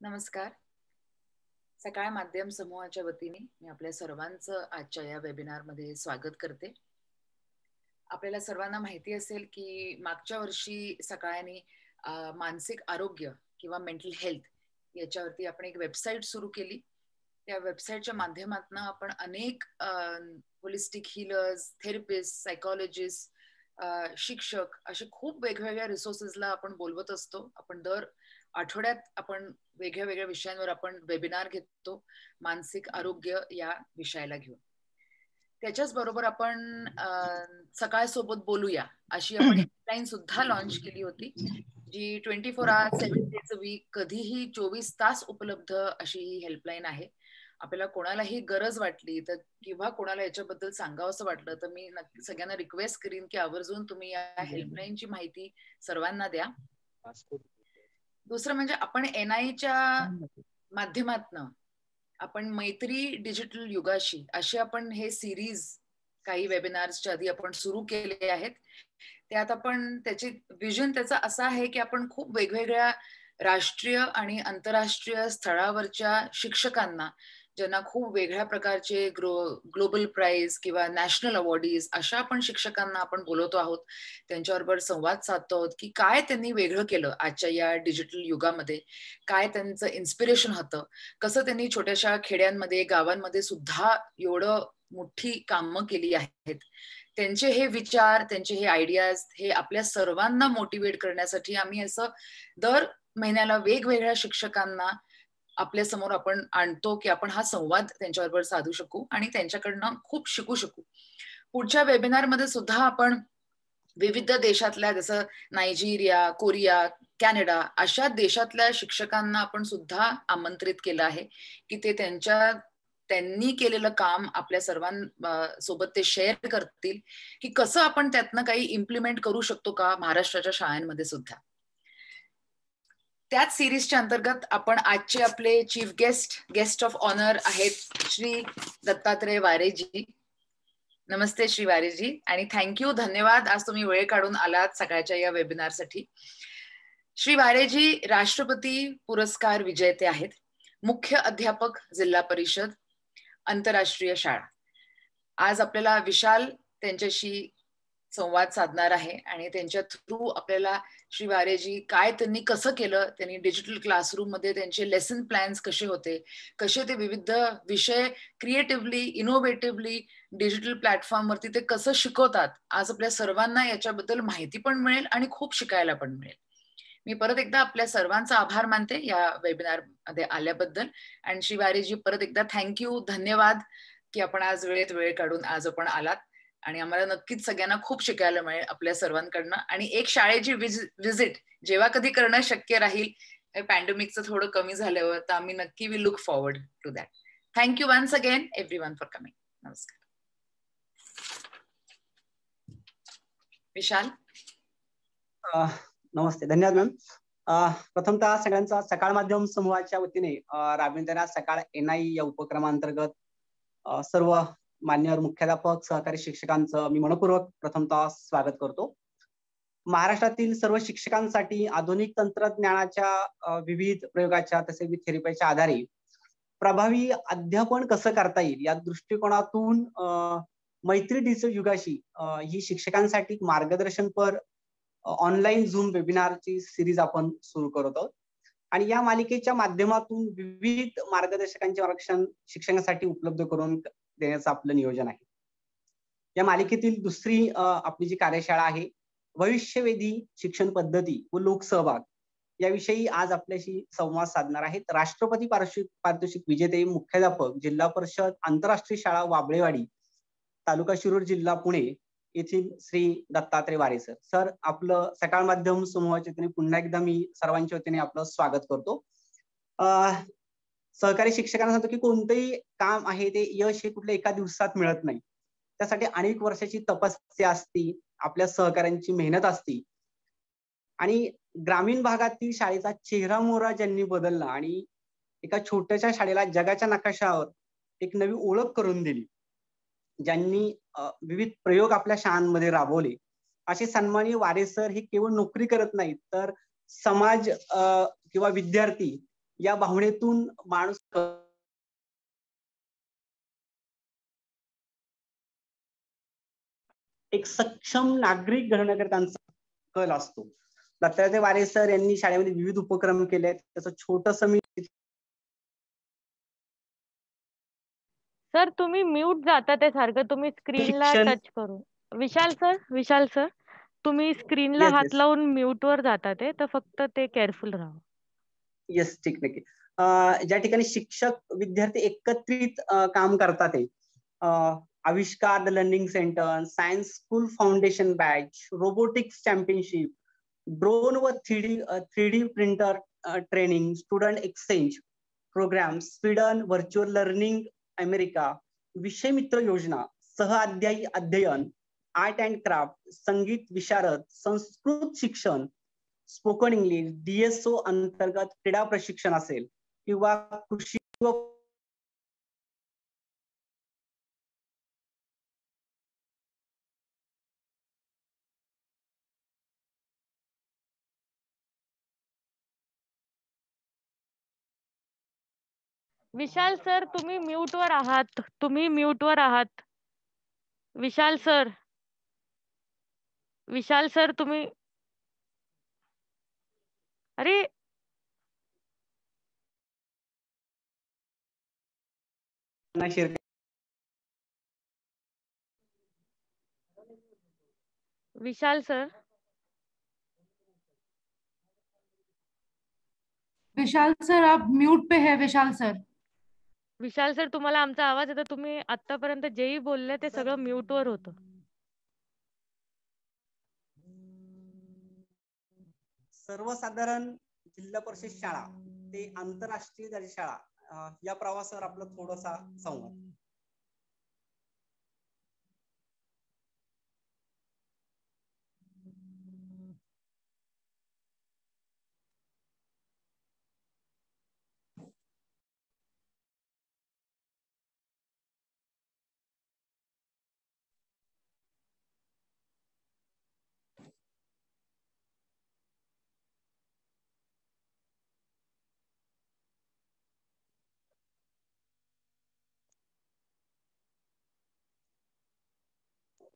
नमस्कार. सकाळ माध्यम समूहाच्या वतीने मी आपल्या सर्वांचं आजच्या या वेबिनारमध्ये स्वागत करते. आपल्याला सर्वांना माहिती असेल की मागच्या वर्षी सकाळने मानसिक आरोग्य किंवा मेंटल हेल्थ याच्यावरती आपण एक वेबसाईट सुरू केली. त्या वेबसाईटच्या माध्यमातून आपण अनेक होलिस्टिक हिलर्स थेरपिस्ट सायकॉलॉजिस्ट शिक्षक असे खूप वेगवेगळ्या रिसोर्सेसला आपण बोलवत असतो. आपण दर आठवड्यात आपण वेगळ्या वेगळ्या विषयांवर आपण वेबिनार घेतो. मानसिक आरोग्य या विषयाला घेऊन. त्याच्याच बरोबर आपण सकाळ सोबत बोलूया अशी आपण हेल्पलाईन सुद्धा लॉन्च केली होती जी twenty four hour seven days week कधीही चोवीस तास उपलब्ध अशी ही हेल्पलाईन आहे. आपल्याला कोणालाही गरज वाटली तर किंवा कोणाला याच्याबद्दल सांगावं असं वाटलं तर मी नक्की सगळ्यांना रिक्वेस्ट करीन की आवर्जून तुम्ही या हेल्पलाईनची माहिती सर्वांना द्या. दुसरं म्हणजे आपण एन आयच्या माध्यमातनं आपण मैत्री डिजिटल युगाशी असे आपण हे सिरीज काही वेबिनार्सच्या आधी आपण सुरू केले आहेत. त्यात आपण त्याची विजन त्याचा असा आहे की आपण खूप वेगवेगळ्या राष्ट्रीय आणि आंतरराष्ट्रीय स्थळावरच्या शिक्षकांना ज्यांना खूप वेगळ्या प्रकारचे ग्रो ग्लोबल प्राईज किंवा नॅशनल अवॉर्डीज अशा आपण शिक्षकांना आपण बोलवतो आहोत. त्यांच्याबरोबर संवाद साधतो आहोत की काय त्यांनी वेगळं केलं आजच्या या डिजिटल युगामध्ये? काय त्यांचं इन्स्पिरेशन होतं? कसं त्यांनी छोट्याशा खेड्यांमध्ये गावांमध्ये सुद्धा एवढं मोठी कामं केली आहेत? त्यांचे हे विचार त्यांचे हे आयडियाज हे आपल्या सर्वांना मोटिवेट करण्यासाठी आम्ही असं दर महिन्याला वेगवेगळ्या शिक्षकांना आपल्यासमोर आपण आणतो की आपण हा संवाद त्यांच्याबरोबर साधू शकू आणि त्यांच्याकडनं खूप शिकू शकू. पुढच्या वेबिनारमध्ये सुद्धा आपण विविध देशातल्या जसं नायजेरिया कोरिया कॅनडा अशा देशातल्या शिक्षकांना आपण सुद्धा आमंत्रित केलं आहे की ते त्यांच्या त्यांनी केलेलं काम आपल्या सर्वांसोबत ते शेअर करतील की कसं आपण त्यातनं काही इम्प्लिमेंट करू शकतो का महाराष्ट्राच्या शाळांमध्ये सुद्धा. त्याच सिरीजच्या अंतर्गत आपण आजचे आपले chief guest guest of honour आहेत श्री दत्तात्रय वारेजी. नमस्ते श्री वारेजी आणि थँक्यू धन्यवाद. आज तुम्ही वेळ काढून आलात सकाळच्या या वेबिनारसाठी श्री वारेजी राष्ट्रपती पुरस्कार विजेते आहेत. मुख्य अध्यापक जिल्हा परिषद आंतरराष्ट्रीय शाळा. आज आपल्याला विशाल त्यांच्याशी संवाद साधणार आहे आणि त्यांच्या थ्रू आपल्याला श्री वारेजी काय त्यांनी कसं केलं त्यांनी डिजिटल क्लासरूममध्ये त्यांचे लेसन प्लॅन्स कसे होते कसे ते विविध विषय क्रिएटिव्हली इनोव्हेटिव्हली डिजिटल प्लॅटफॉर्मवरती ते कसं शिकवतात आज आपल्या सर्वांना याच्याबद्दल माहिती पण मिळेल आणि खूप शिकायला पण मिळेल. मी परत एकदा आपल्या सर्वांचा आभार मानते या वेबिनारमध्ये आल्याबद्दल आणि श्री वारेजी परत एकदा थँक्यू धन्यवाद की आपण आज वेळेत वेळ काढून आज आपण आलात. आणि आम्हाला नक्कीच सगळ्यांना खूप शिकायला मिळेल आपल्या सर्वांकडनं. आणि एक शाळेची विजिट जेव्हा कधी करणं शक्य राहील पॅन्डेमिकचं थोडं कमी झाल्यावर तर आम्ही नक्की we look forward to that thank you once again everyone for coming नमस्कार. विशाल? नमस्ते धन्यवाद मॅम. प्रथमतः सगळ्यांचा सकाळ माध्यम समूहाच्या वतीने राबविण्यात सकाळ एन आय या उपक्रमांतर्गत सर्व मान्यवर मुख्याध्यापक सहकारी शिक्षकांचं मी मनपूर्वक प्रथमतः स्वागत करतो. महाराष्ट्रातील सर्व शिक्षकांसाठी आधुनिक तंत्रज्ञानाच्या विविध प्रयोगाच्या तसेच थेरपीच्या आधारे प्रभावी अध्यापन कसं करता येईल या दृष्टिकोनातून मैत्री डिजिटल युगाशी ही शिक्षकांसाठी मार्गदर्शनपर ऑनलाईन झूम वेबिनारची सिरीज आपण सुरू करत आहोत. आणि या मालिकेच्या माध्यमातून विविध मार्गदर्शकांचे आरक्षण शिक्षणासाठी उपलब्ध करून देण्याचं आपलं नियोजन आहे. या मालिकेतील दुसरी आपली जी कार्यशाळा आहे भविष्यवेधी शिक्षण पद्धती व लोकसहभाग याविषयी आज आपल्याशी संवाद साधणार आहेत राष्ट्रपती पारितोषिक पारितोषिक विजेते मुख्याध्यापक जिल्हा परिषद आंतरराष्ट्रीय शाळा वाबळेवाडी तालुका शिरूर जिल्हा पुणे येथील श्री दत्तात्रय वारे सर. सर आपलं सकाळ माध्यम समूहाच्या वतीने पुन्हा एकदा मी सर्वांच्या वतीने आपलं स्वागत करतो. सहकारी शिक्षकांना सांगतो की कोणतंही काम आहे ते यश हे कुठल्या एका दिवसात मिळत नाही. त्यासाठी अनेक वर्षाची तपस्या असती आपल्या सहकाऱ्यांची मेहनत असती. आणि ग्रामीण भागातील शाळेचा चेहरा मोहरा ज्यांनी बदलला आणि एका छोट्याशा शाळेला जगाच्या नकाशावर एक नवी ओळख करून दिली ज्यांनी विविध प्रयोग आपल्या शाळांमध्ये राबवले. असे सन्मानीय वारे सर हे केवळ नोकरी करत नाहीत तर समाज किंवा विद्यार्थी या भावनेतून माणूस एक सक्षम नागरिक घडण्याकडे त्यांचा कल असतो. दत्तात्रय वारे सर यांनी शाळेमध्ये विविध उपक्रम केले त्याचं छोटस मी सर तुम्ही म्यूट जाता ते सारखं तुम्ही स्क्रीनला टच करून. विशाल सर विशाल सर तुम्ही स्क्रीनला हात. लावून म्यूट वर जाता ते. तर फक्त ते केअरफुल राहा. येस ठीक नक्की ज्या ठिकाणी शिक्षक विद्यार्थी एकत्रित काम करतात Aavishkar the learning centre science school foundation batch robotics championship drone व three D three D printer training student exchange programme Sweden virtual learning America विषय मित्र योजना सहअध्यायी अध्ययन आर्ट अँड क्राफ्ट संगीत विशारद संस्कृत शिक्षण स्पोकन इंग्लिश डीएसओ अंतर्गत क्रीडा प्रशिक्षण असेल किंवा कृषी व विशाल सर तुम्ही म्यूट वर आहात. तुम्ही म्यूट वर आहात. विशाल सर. विशाल सर तुम्ही अरे विशाल सर. विशाल सर आप म्यूट पे है विशाल सर. विशाल सर तुम्हाला आमचा आवाज येतो. तुम्ही आतापर्यंत जेही बोलले ते सगळं म्यूट वर होतं. सर्वसाधारण जिल्हा परिषद शाळा ते आंतरराष्ट्रीय दर्जा शाळा या प्रवासावर आपला थोडासा संवाद.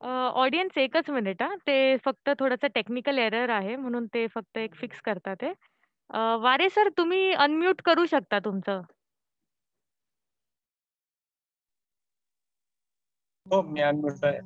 ऑडियन्स एकच मिनिट हा. ते फक्त थोडंसं टेक्निकल एरर आहे म्हणून ते फक्त एक फिक्स करतात आहे वारे सर तुम्ही अनम्यूट करू शकता तुमचं. हो मी अनम्यूट आहे.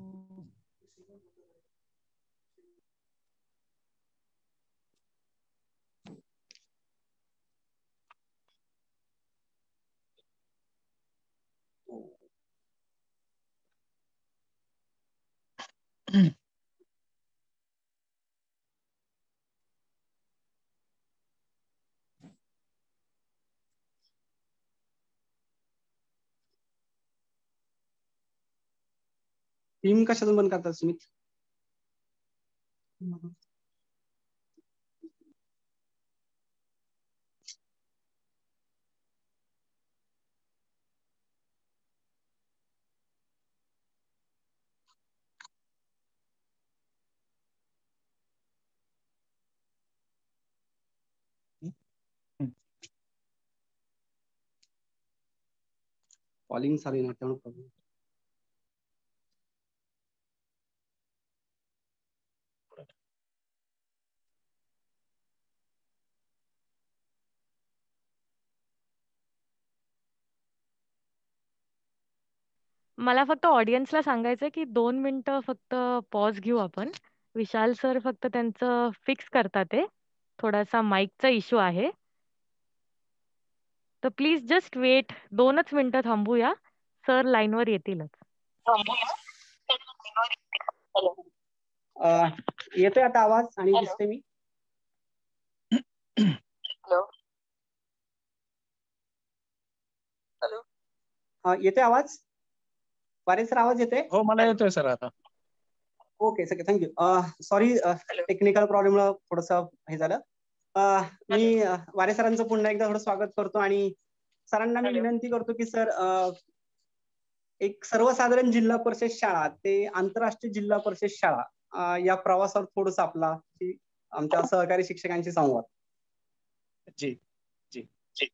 टीम कशातून बंद करतात सुमित? कॉलिंग चालू ना त्यामुळे मला फक्त ऑडियन्सला सांगायचं की दोन मिनिटं फक्त पॉज घेऊ आपण. विशाल सर फक्त त्यांचं फिक्स करतात ते. थोडासा माईकचा इश्यू आहे. तर प्लीज जस्ट वेट दोनच मिनिटं थांबूया. सर लाईनवर येतीलच. येतोय आता आवाज आणि दिसते मी? येते आवाज? वारे सर आवाज येते हो मला येतोय सर आता. Okay sir thank you. Sorry technical problem थोडस हे झालं. मी वारे सरांचं पुन्हा एकदा थोडं स्वागत करतो आणि सरांना मी विनंती करतो की सर एक सर्वसाधारण जिल्हा परिषद शाळा ते आंतरराष्ट्रीय जिल्हा परिषद शाळा या प्रवासावर थोडस आपला आमच्या सहकारी शिक्षकांशी संवाद. जी जी जी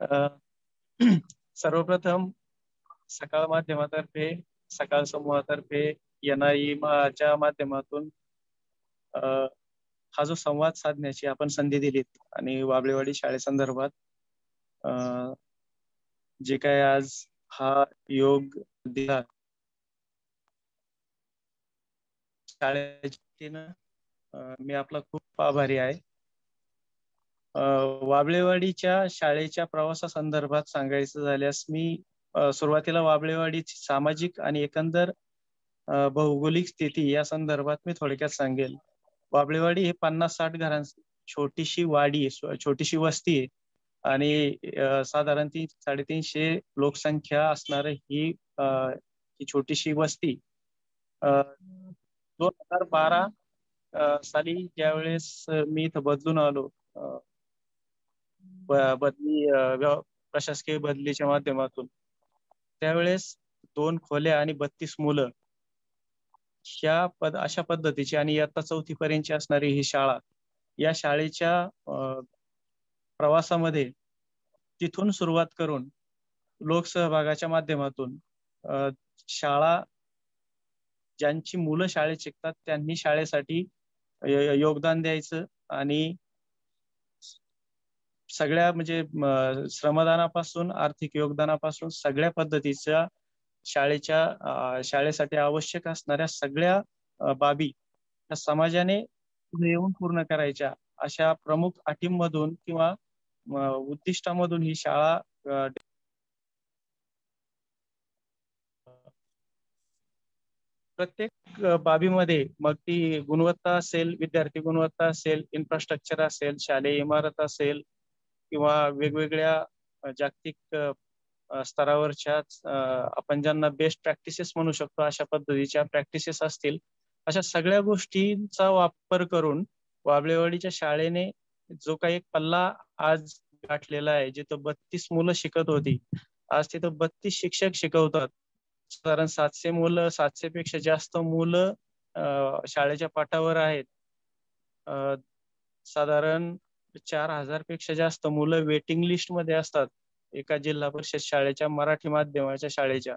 सर्वप्रथम सकाळ माध्यमातर्फे सकाळ समूहातर्फे एनआय च्या माध्यमातून हा जो संवाद साधण्याची आपण संधी दिलीत आणि वाबळेवाडी शाळेसंदर्भात जे काय आज हा योग दिला. शाळेच्या मी आपला खूप आभारी आहे. वाबळेवाडीच्या शाळेच्या प्रवासासंदर्भात सांगायचं झाल्यास मी सुरुवातीला वाबळेवाडीची सामाजिक आणि एकंदर भौगोलिक स्थिती या संदर्भात मी थोडक्यात सांगेल. बाबळेवाडी हे पन्नास साठ घरांची छोटीशी वाडी छोटीशी वस्ती आहे. आणि साधारण ती साडेतीनशे लोकसंख्या असणार ही ही छोटीशी वस्ती. दोन हजार बारा साली ज्यावेळेस मी इथं बदलून आलो बदली प्रशासकीय बदलीच्या माध्यमातून त्यावेळेस दोन खोल्या आणि बत्तीस मुलं ह्या पद अशा पद्धतीची आणि इयत्ता चौथी पर्यंतची असणारी ही शाळा या शाळेच्या प्रवासामध्ये तिथून सुरुवात करून लोकसहभागाच्या माध्यमातून शाळा ज्यांची मुलं शाळेत शिकतात त्यांनी शाळेसाठी योगदान द्यायचं आणि सगळ्या म्हणजे श्रमदानापासून आर्थिक योगदानापासून सगळ्या पद्धतीच्या शाळेच्या शाळेसाठी आवश्यक असणाऱ्या सगळ्या बाबी या समाजाने येऊन पूर्ण करायच्या अशा प्रमुख अटींमधून किंवा उद्दिष्टामधून ही शाळा प्रत्येक बाबीमध्ये मग ती गुणवत्ता असेल विद्यार्थी गुणवत्ता असेल इन्फ्रास्ट्रक्चर असेल शालेय इमारत असेल किंवा वेगवेगळ्या जागतिक स्तरावरच्या आपण ज्यांना बेस्ट प्रॅक्टिसेस म्हणू शकतो अशा पद्धतीच्या प्रॅक्टिसेस असतील अशा सगळ्या गोष्टींचा वापर करून वाबळेवाडीच्या शाळेने जो काही एक पल्ला आज गाठलेला आहे जिथं बत्तीस मुलं शिकत होती आज तिथं बत्तीस शिक्षक शिकवतात. साधारण सातशे मुलं सातशे पेक्षा जास्त मुलं शाळेच्या पाठावर आहेत. साधारण चार हजारपेक्षा जास्त मुलं वेटिंग लिस्टमध्ये असतात. एका जिल्हा परिषद शाळेच्या मराठी माध्यमाच्या शाळेच्या.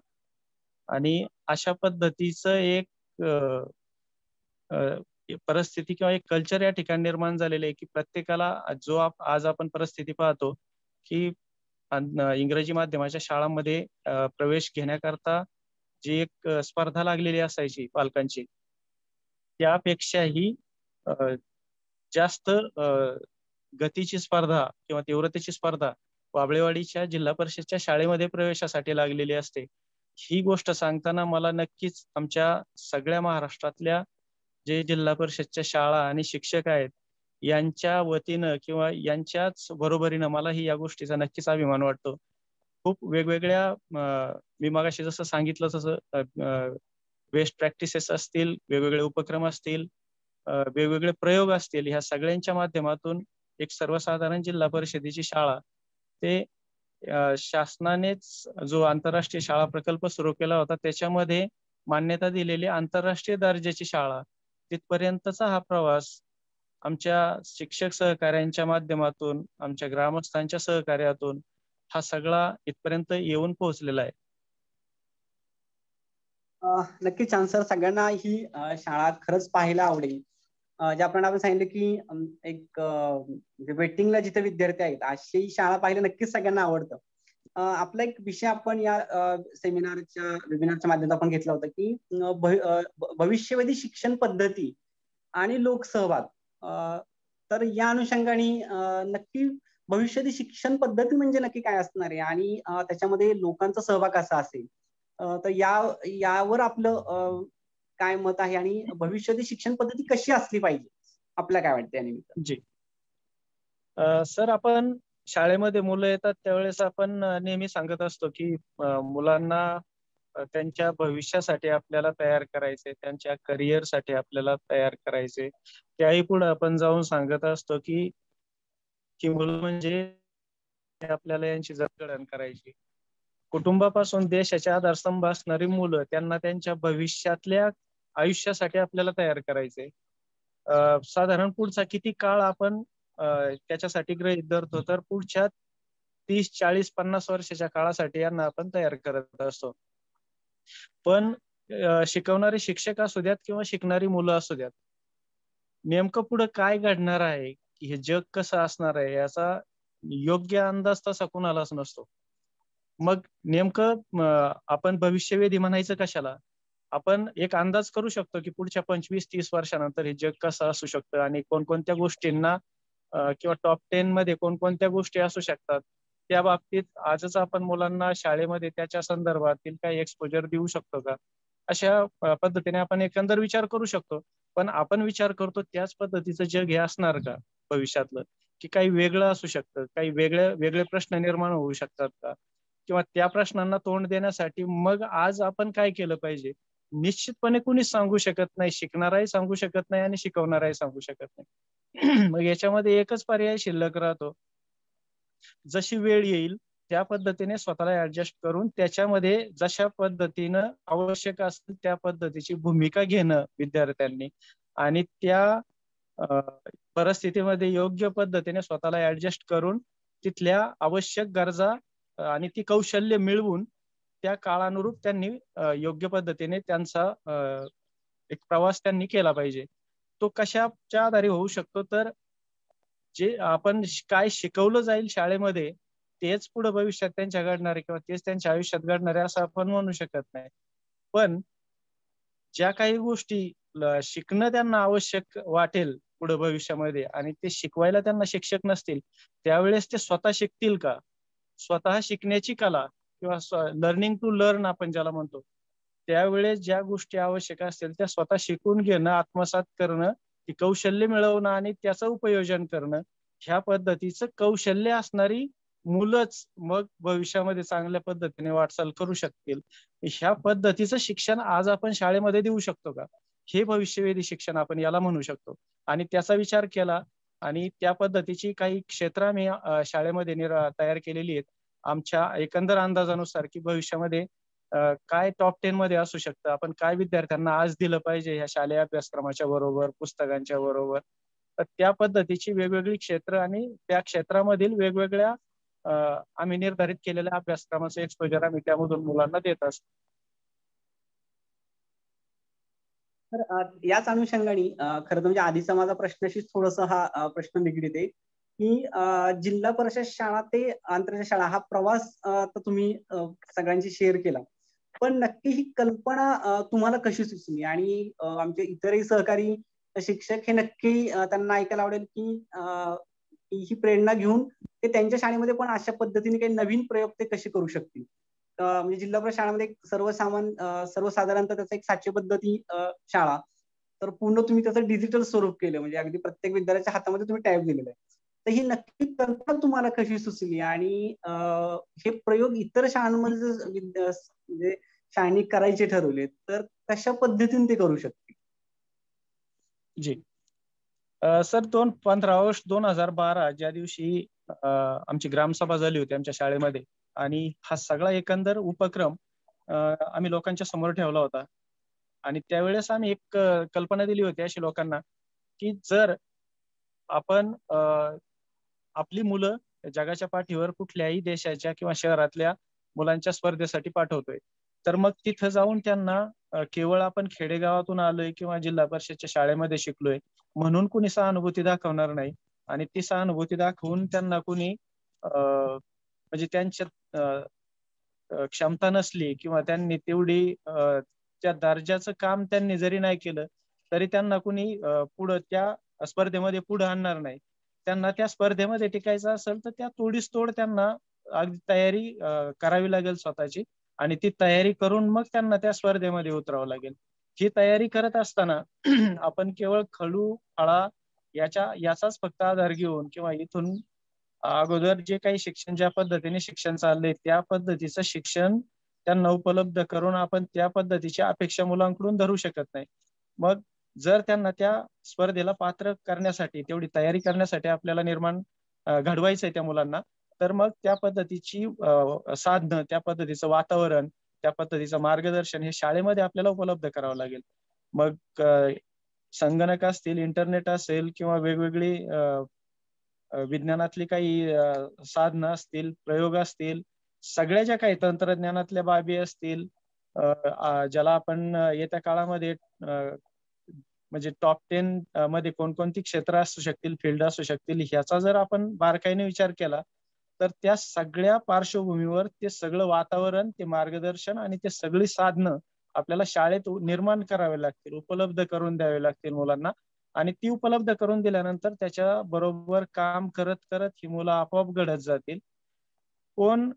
आणि अशा पद्धतीचं एक परिस्थिती किंवा एक कल्चर या ठिकाणी निर्माण झालेलं आहे की प्रत्येकाला जो आज आपण परिस्थिती पाहतो की इंग्रजी माध्यमाच्या शाळांमध्ये प्रवेश घेण्याकरता जी एक स्पर्धा लागलेली असायची पालकांची त्यापेक्षाही जास्त गतीची स्पर्धा किंवा तीव्रतेची स्पर्धा वाबळेवाडीच्या जिल्हा परिषदच्या शाळेमध्ये प्रवेशासाठी लागलेली असते. ही गोष्ट सांगताना मला नक्कीच आमच्या सगळ्या महाराष्ट्रातल्या जे जिल्हा परिषदच्या शाळा आणि शिक्षक आहेत यांच्या वतीनं किंवा यांच्याच बरोबरीनं मलाही या गोष्टीचा नक्कीच अभिमान वाटतो. खूप वेगवेगळ्या मी मागाशी जसं सांगितलं तसं बेस्ट प्रॅक्टिसेस असतील वेगवेगळे उपक्रम असतील वेगवेगळे प्रयोग असतील ह्या सगळ्यांच्या माध्यमातून एक सर्वसाधारण जिल्हा परिषदेची शाळा ते शासनानेच जो आंतरराष्ट्रीय शाळा प्रकल्प सुरू केला होता त्याच्यामध्ये मान्यता दिलेली आंतरराष्ट्रीय दर्जाची शाळा. तिथपर्यंतचा हा प्रवास आमच्या शिक्षक सहकार्यांच्या माध्यमातून आमच्या ग्रामस्थांच्या सहकार्यातून हा सगळा इथपर्यंत येऊन पोहोचलेला आहे. नक्कीच छान. सर सगळ्यांना ही शाळा खरंच पाहायला आवडेल. ज्याप्रमाणे आपण सांगितलं की एक वेटिंगला जिथे विद्यार्थी आहेत अशी शाळा पाहिलं नक्कीच सगळ्यांना आवडतं. आपला एक विषय आपण या सेमिनारच्या वेबिनारच्या माध्यमातून आपण घेतला होता की भविष्यवादी शिक्षण पद्धती आणि लोकसहभाग. तर या अनुषंगाने नक्की भविष्यातील शिक्षण पद्धती म्हणजे नक्की काय असणार आहे आणि त्याच्यामध्ये लोकांचा सहभाग कसा असेल? तर या यावर आपलं काय मत आहे आणि भविष्याची शिक्षण पद्धती कशी असली पाहिजे? आपल्याला काय वाटतं यानिमित्त जी. सर आपण शाळेमध्ये मुलं येतात त्यावेळेस आपण नेहमी सांगत असतो की मुलांना त्यांच्या भविष्यासाठी आपल्याला तयार करायचे त्यांच्या करिअरसाठी आपल्याला तयार करायचे त्याही पुढे आपण जाऊन सांगत असतो की की मुलं म्हणजे आपल्याला यांची जडण करायची. कुटुंबापासून देशाच्या आधारस्तंभ असणारी मुलं त्यांना त्यांच्या भविष्यातल्या आयुष्यासाठी आपल्याला तयार करायचे. साधारण पुढचा किती काळ आपण त्याच्यासाठी गृहित धरतो तर पुढच्या तीस चाळीस पन्नास वर्षाच्या काळासाठी यांना आपण तयार करत असतो. पण शिकवणारे शिक्षक असू द्यात किंवा शिकणारी मुलं असू द्यात नेमकं पुढे काय घडणार आहे? की हे जग कसं असणार आहे? याचा योग्य अंदाज तसा कुणालाच नसतो. मग नेमकं आपण भविष्यवेधी म्हणायचं कशाला? आपण एक अंदाज करू शकतो की पुढच्या पंचवीस तीस वर्षानंतर हे जग कसं असू शकतं आणि कोणकोणत्या गोष्टींना किंवा टॉप टेन मध्ये कोणकोणत्या गोष्टी असू शकतात? त्या बाबतीत आजच आपण मुलांना शाळेमध्ये त्याच्या संदर्भातील काही एक्सपोजर देऊ शकतो का? अशा पद्धतीने आपण एकंदर विचार करू शकतो. पण आपण विचार करतो त्याच पद्धतीचं जग हे असणार का भविष्यातलं? की काही वेगळं असू शकतं? काही वेगळे वेगळे प्रश्न निर्माण होऊ शकतात का? किंवा त्या प्रश्नांना तोंड देण्यासाठी मग आज आपण काय केलं पाहिजे? निश्चितपणे कुणीच सांगू शकत नाही शिकणाराही सांगू शकत नाही आणि शिकवणाराही सांगू शकत नाही. मग याच्यामध्ये एकच पर्याय शिल्लक राहतो. जशी वेळ येईल त्या पद्धतीने स्वतःला ऍडजस्ट करून त्याच्यामध्ये जशा पद्धतीनं आवश्यक असेल त्या पद्धतीची भूमिका घेणं विद्यार्थ्यांनी. आणि त्या परिस्थितीमध्ये योग्य पद्धतीने स्वतःला ऍडजस्ट करून तिथल्या आवश्यक गरजा आणि ती कौशल्य मिळवून त्या काळानुरूप त्यांनी योग्य पद्धतीने त्यांचा एक प्रवास त्यांनी केला पाहिजे. तो कशाच्या आधारे होऊ शकतो? तर जे आपण काय शिकवलं जाईल शाळेमध्ये तेच पुढे भविष्यात त्यांच्या घडणारे किंवा तेच त्यांच्या आयुष्यात घडणारे असं आपण म्हणू शकत नाही. पण ज्या काही गोष्टी शिकणं त्यांना आवश्यक वाटेल पुढे भविष्यामध्ये आणि ते शिकवायला त्यांना शिक्षक नसतील त्यावेळेस ते स्वतः शिकतील का? स्वतः शिकण्याची कला किंवा लर्निंग टू लर्न आपण ज्याला म्हणतो त्यावेळेस ज्या गोष्टी आवश्यक असतील त्या स्वतः शिकून घेणं आत्मसात करणं ती कौशल्य मिळवणं आणि त्याचं उपयोजन करणं ह्या पद्धतीचं कौशल्य असणारी मुलंच मग भविष्यामध्ये चांगल्या पद्धतीने वाटचाल करू शकतील. ह्या पद्धतीचं शिक्षण आज आपण शाळेमध्ये देऊ शकतो का? हे भविष्यवेधी शिक्षण आपण याला म्हणू शकतो. आणि त्याचा विचार केला आणि त्या पद्धतीची काही क्षेत्र आम्ही शाळेमध्ये तयार केलेली आहेत. आमच्या एकंदर अंदाजानुसार की भविष्यामध्ये काय टॉप टेन मध्ये असू शकतं? आपण काय विद्यार्थ्यांना आज दिलं पाहिजे ह्या शालेय अभ्यासक्रमाच्या बरोबर पुस्तकांच्या बरोबर? तर त्या पद्धतीची वेगवेगळी क्षेत्र आणि त्या क्षेत्रामधील वेगवेगळ्या आम्ही निर्धारित केलेल्या अभ्यासक्रमाचं एक्सपोजर आम्ही त्यामधून मुलांना देत असतो. तर याच अनुषंगाने खरं तर म्हणजे आधीचा माझा प्रश्नाशी थोडस हा प्रश्न निगडीत आहे की जिल्हा परिषद शाळा ते आंतरराष्ट्रीय शाळा हा प्रवास तर तुम्ही सगळ्यांशी शेअर केला. पण नक्की ही कल्पना तुम्हाला कशी सुचली? आणि आमचे इतरही सहकारी शिक्षक हे नक्की त्यांना ऐकायला आवडेल की ही प्रेरणा घेऊन ते त्यांच्या शाळेमध्ये पण अशा पद्धतीने काही नवीन प्रयोग ते कसे करू शकतील? म्हणजे जिल्हा परिषद शाळेमध्ये सर्वसामान सर्वसाधारणतः त्याचा एक साचे पद्धती शाळा. तर पूर्ण तुम्ही त्याचं डिजिटल स्वरूप केलं. म्हणजे अगदी प्रत्येक विद्यार्थ्याच्या हातामध्ये तुम्ही टाईप दिलेलं आहे. तर ही नक्की कल्पना तुम्हाला कशी सुचली? आणि हे प्रयोग इतर शाळांमध्ये म्हणजे शाळांनी करायचे ठरवले तर कशा पद्धतीने ते करू शकतील? जी. सर दोन पंधरा ऑगस्ट दोन हजार बारा ज्या दिवशी आमची ग्रामसभा झाली होती आमच्या शाळेमध्ये आणि हा सगळा एकंदर उपक्रम आम्ही लोकांच्या समोर ठेवला होता. आणि त्यावेळेस आम्ही एक कल्पना दिली होती अशी लोकांना की जर आपण आपली मुलं जगाच्या पाठीवर कुठल्याही देशाच्या किंवा शहरातल्या मुलांच्या स्पर्धेसाठी पाठवतोय तर मग तिथं जाऊन त्यांना केवळ आपण खेडेगावातून आलोय किंवा जिल्हा परिषदच्या शाळेमध्ये शिकलोय म्हणून कुणी सहानुभूती दाखवणार नाही. आणि ती सहानुभूती दाखवून त्यांना कुणी म्हणजे त्यांच्यात क्षमता नसली किंवा त्यांनी तेवढी त्या दर्जाचं काम त्यांनी जरी नाही केलं तरी त्यांना कुणी पुढं त्या स्पर्धेमध्ये पुढे आणणार नाही. त्यांना त्या स्पर्धेमध्ये टिकायचं असेल तर त्या तोडीस तोड त्यांना अगदी तयारी करावी लागेल स्वतःची आणि ती तयारी करून मग त्यांना त्या स्पर्धेमध्ये उतरावं लागेल. ही तयारी करत असताना आपण केवळ खडू फळा याच्या याचाच फक्त आधार घेऊन किंवा इथून अगोदर जे काही शिक्षण ज्या पद्धतीने शिक्षण चाललंय त्या पद्धतीचं शिक्षण त्यांना उपलब्ध करून आपण त्या पद्धतीची अपेक्षा मुलांकडून धरू शकत नाही. मग जर त्यांना त्या स्पर्धेला पात्र करण्यासाठी तेवढी तयारी करण्यासाठी आपल्याला निर्माण घडवायचंय त्या मुलांना तर मग त्या पद्धतीची साधनं त्या पद्धतीचं वातावरण त्या पद्धतीचं मार्गदर्शन हे शाळेमध्ये आपल्याला उपलब्ध करावं लागेल. मग संगणक असतील इंटरनेट असेल किंवा वेगवेगळी विज्ञानातली काही साधनं असतील प्रयोग असतील सगळ्या ज्या काही तंत्रज्ञानातल्या बाबी असतील ज्याला आपण येत्या काळामध्ये म्हणजे टॉप टेन मध्ये कोणकोणती क्षेत्र असू शकतील फील्ड असू शकतील ह्याचा जर आपण बारकाईने विचार केला तर त्या सगळ्या पार्श्वभूमीवर ते सगळं वातावरण ते मार्गदर्शन आणि ते सगळी साधनं आपल्याला शाळेत निर्माण करावे लागतील उपलब्ध करून द्यावे लागतील मुलांना. आणि ती उपलब्ध करून दिल्यानंतर त्याच्या बरोबर काम करत करत ही मुलं आपोआप घडत जातील. कोण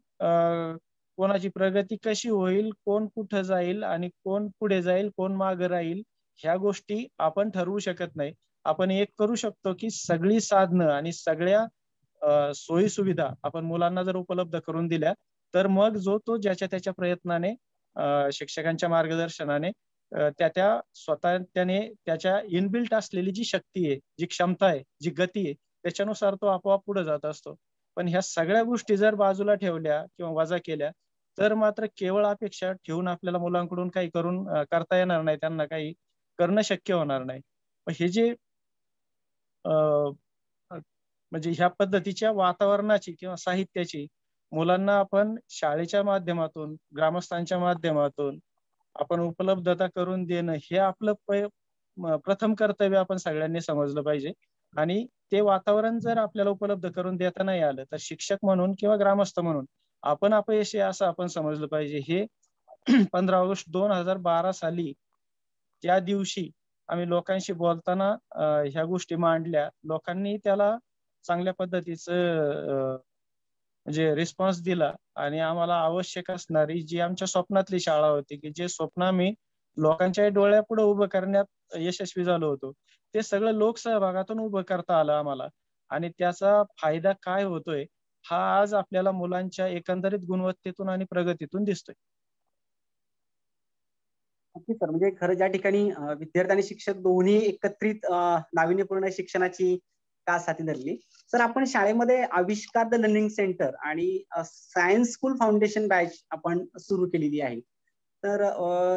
कोणाची प्रगती कशी होईल कोण कुठं जाईल आणि कोण पुढे जाईल कोण मागे राहील ह्या गोष्टी आपण ठरवू शकत नाही. आपण एक करू शकतो की सगळी साधनं आणि सगळ्या सोयी सुविधा आपण मुलांना जर उपलब्ध करून दिल्या तर मग जो तो ज्याच्या त्याच्या प्रयत्नाने शिक्षकांच्या मार्गदर्शनाने त्या त्या स्वतः त्याने त्याच्या इनबिल्ट असलेली जी शक्ती आहे जी क्षमता आहे जी गती आहे त्याच्यानुसार तो आपोआप पुढे जात असतो. पण ह्या सगळ्या गोष्टी जर बाजूला ठेवल्या किंवा वजा केल्या तर मात्र केवळ अपेक्षा ठेवून आपल्याला मुलांकडून काही करून करता येणार नाही त्यांना काही करणं शक्य होणार नाही. हे जे म्हणजे ह्या पद्धतीच्या वातावरणाची किंवा साहित्याची मुलांना आपण शाळेच्या माध्यमातून ग्रामस्थांच्या माध्यमातून आपण उपलब्धता करून देणं हे आपलं प्रथम कर्तव्य आपण सगळ्यांनी समजलं पाहिजे. आणि ते वातावरण जर आपल्याला उपलब्ध करून देता नाही आलं तर शिक्षक म्हणून किंवा ग्रामस्थ म्हणून आपण अपयशी असं आपण समजलं पाहिजे. हे पंधरा ऑगस्ट दोन हजार बारा साली त्या दिवशी आम्ही लोकांशी बोलताना ह्या गोष्टी मांडल्या लोकांनी त्याला चांगल्या पद्धतीचं म्हणजे रिस्पॉन्स दिला. आणि आम्हाला आवश्यक असणारी जी आमच्या स्वप्नातली शाळा होती की जे स्वप्न आम्ही लोकांच्या डोळ्यापुढे उभं करण्यात यशस्वी झालो होतो. ते सगळं लोकसहभागातून उभं करता आलं आम्हाला. आणि त्याचा फायदा काय होतोय हा आज आपल्याला मुलांच्या एकंदरीत गुणवत्तेतून आणि प्रगतीतून दिसतोय. सर. म्हणजे खरं ज्या ठिकाणी विद्यार्थी आणि शिक्षक दोन्ही एकत्रित नाविन्यपूर्ण शिक्षणाची का साथी धरली. सर आपण शाळेमध्ये आविष्कार द लर्निंग सेंटर आणि सायन्स स्कूल फाउंडेशन बॅच आपण सुरू केलेली आहे. तर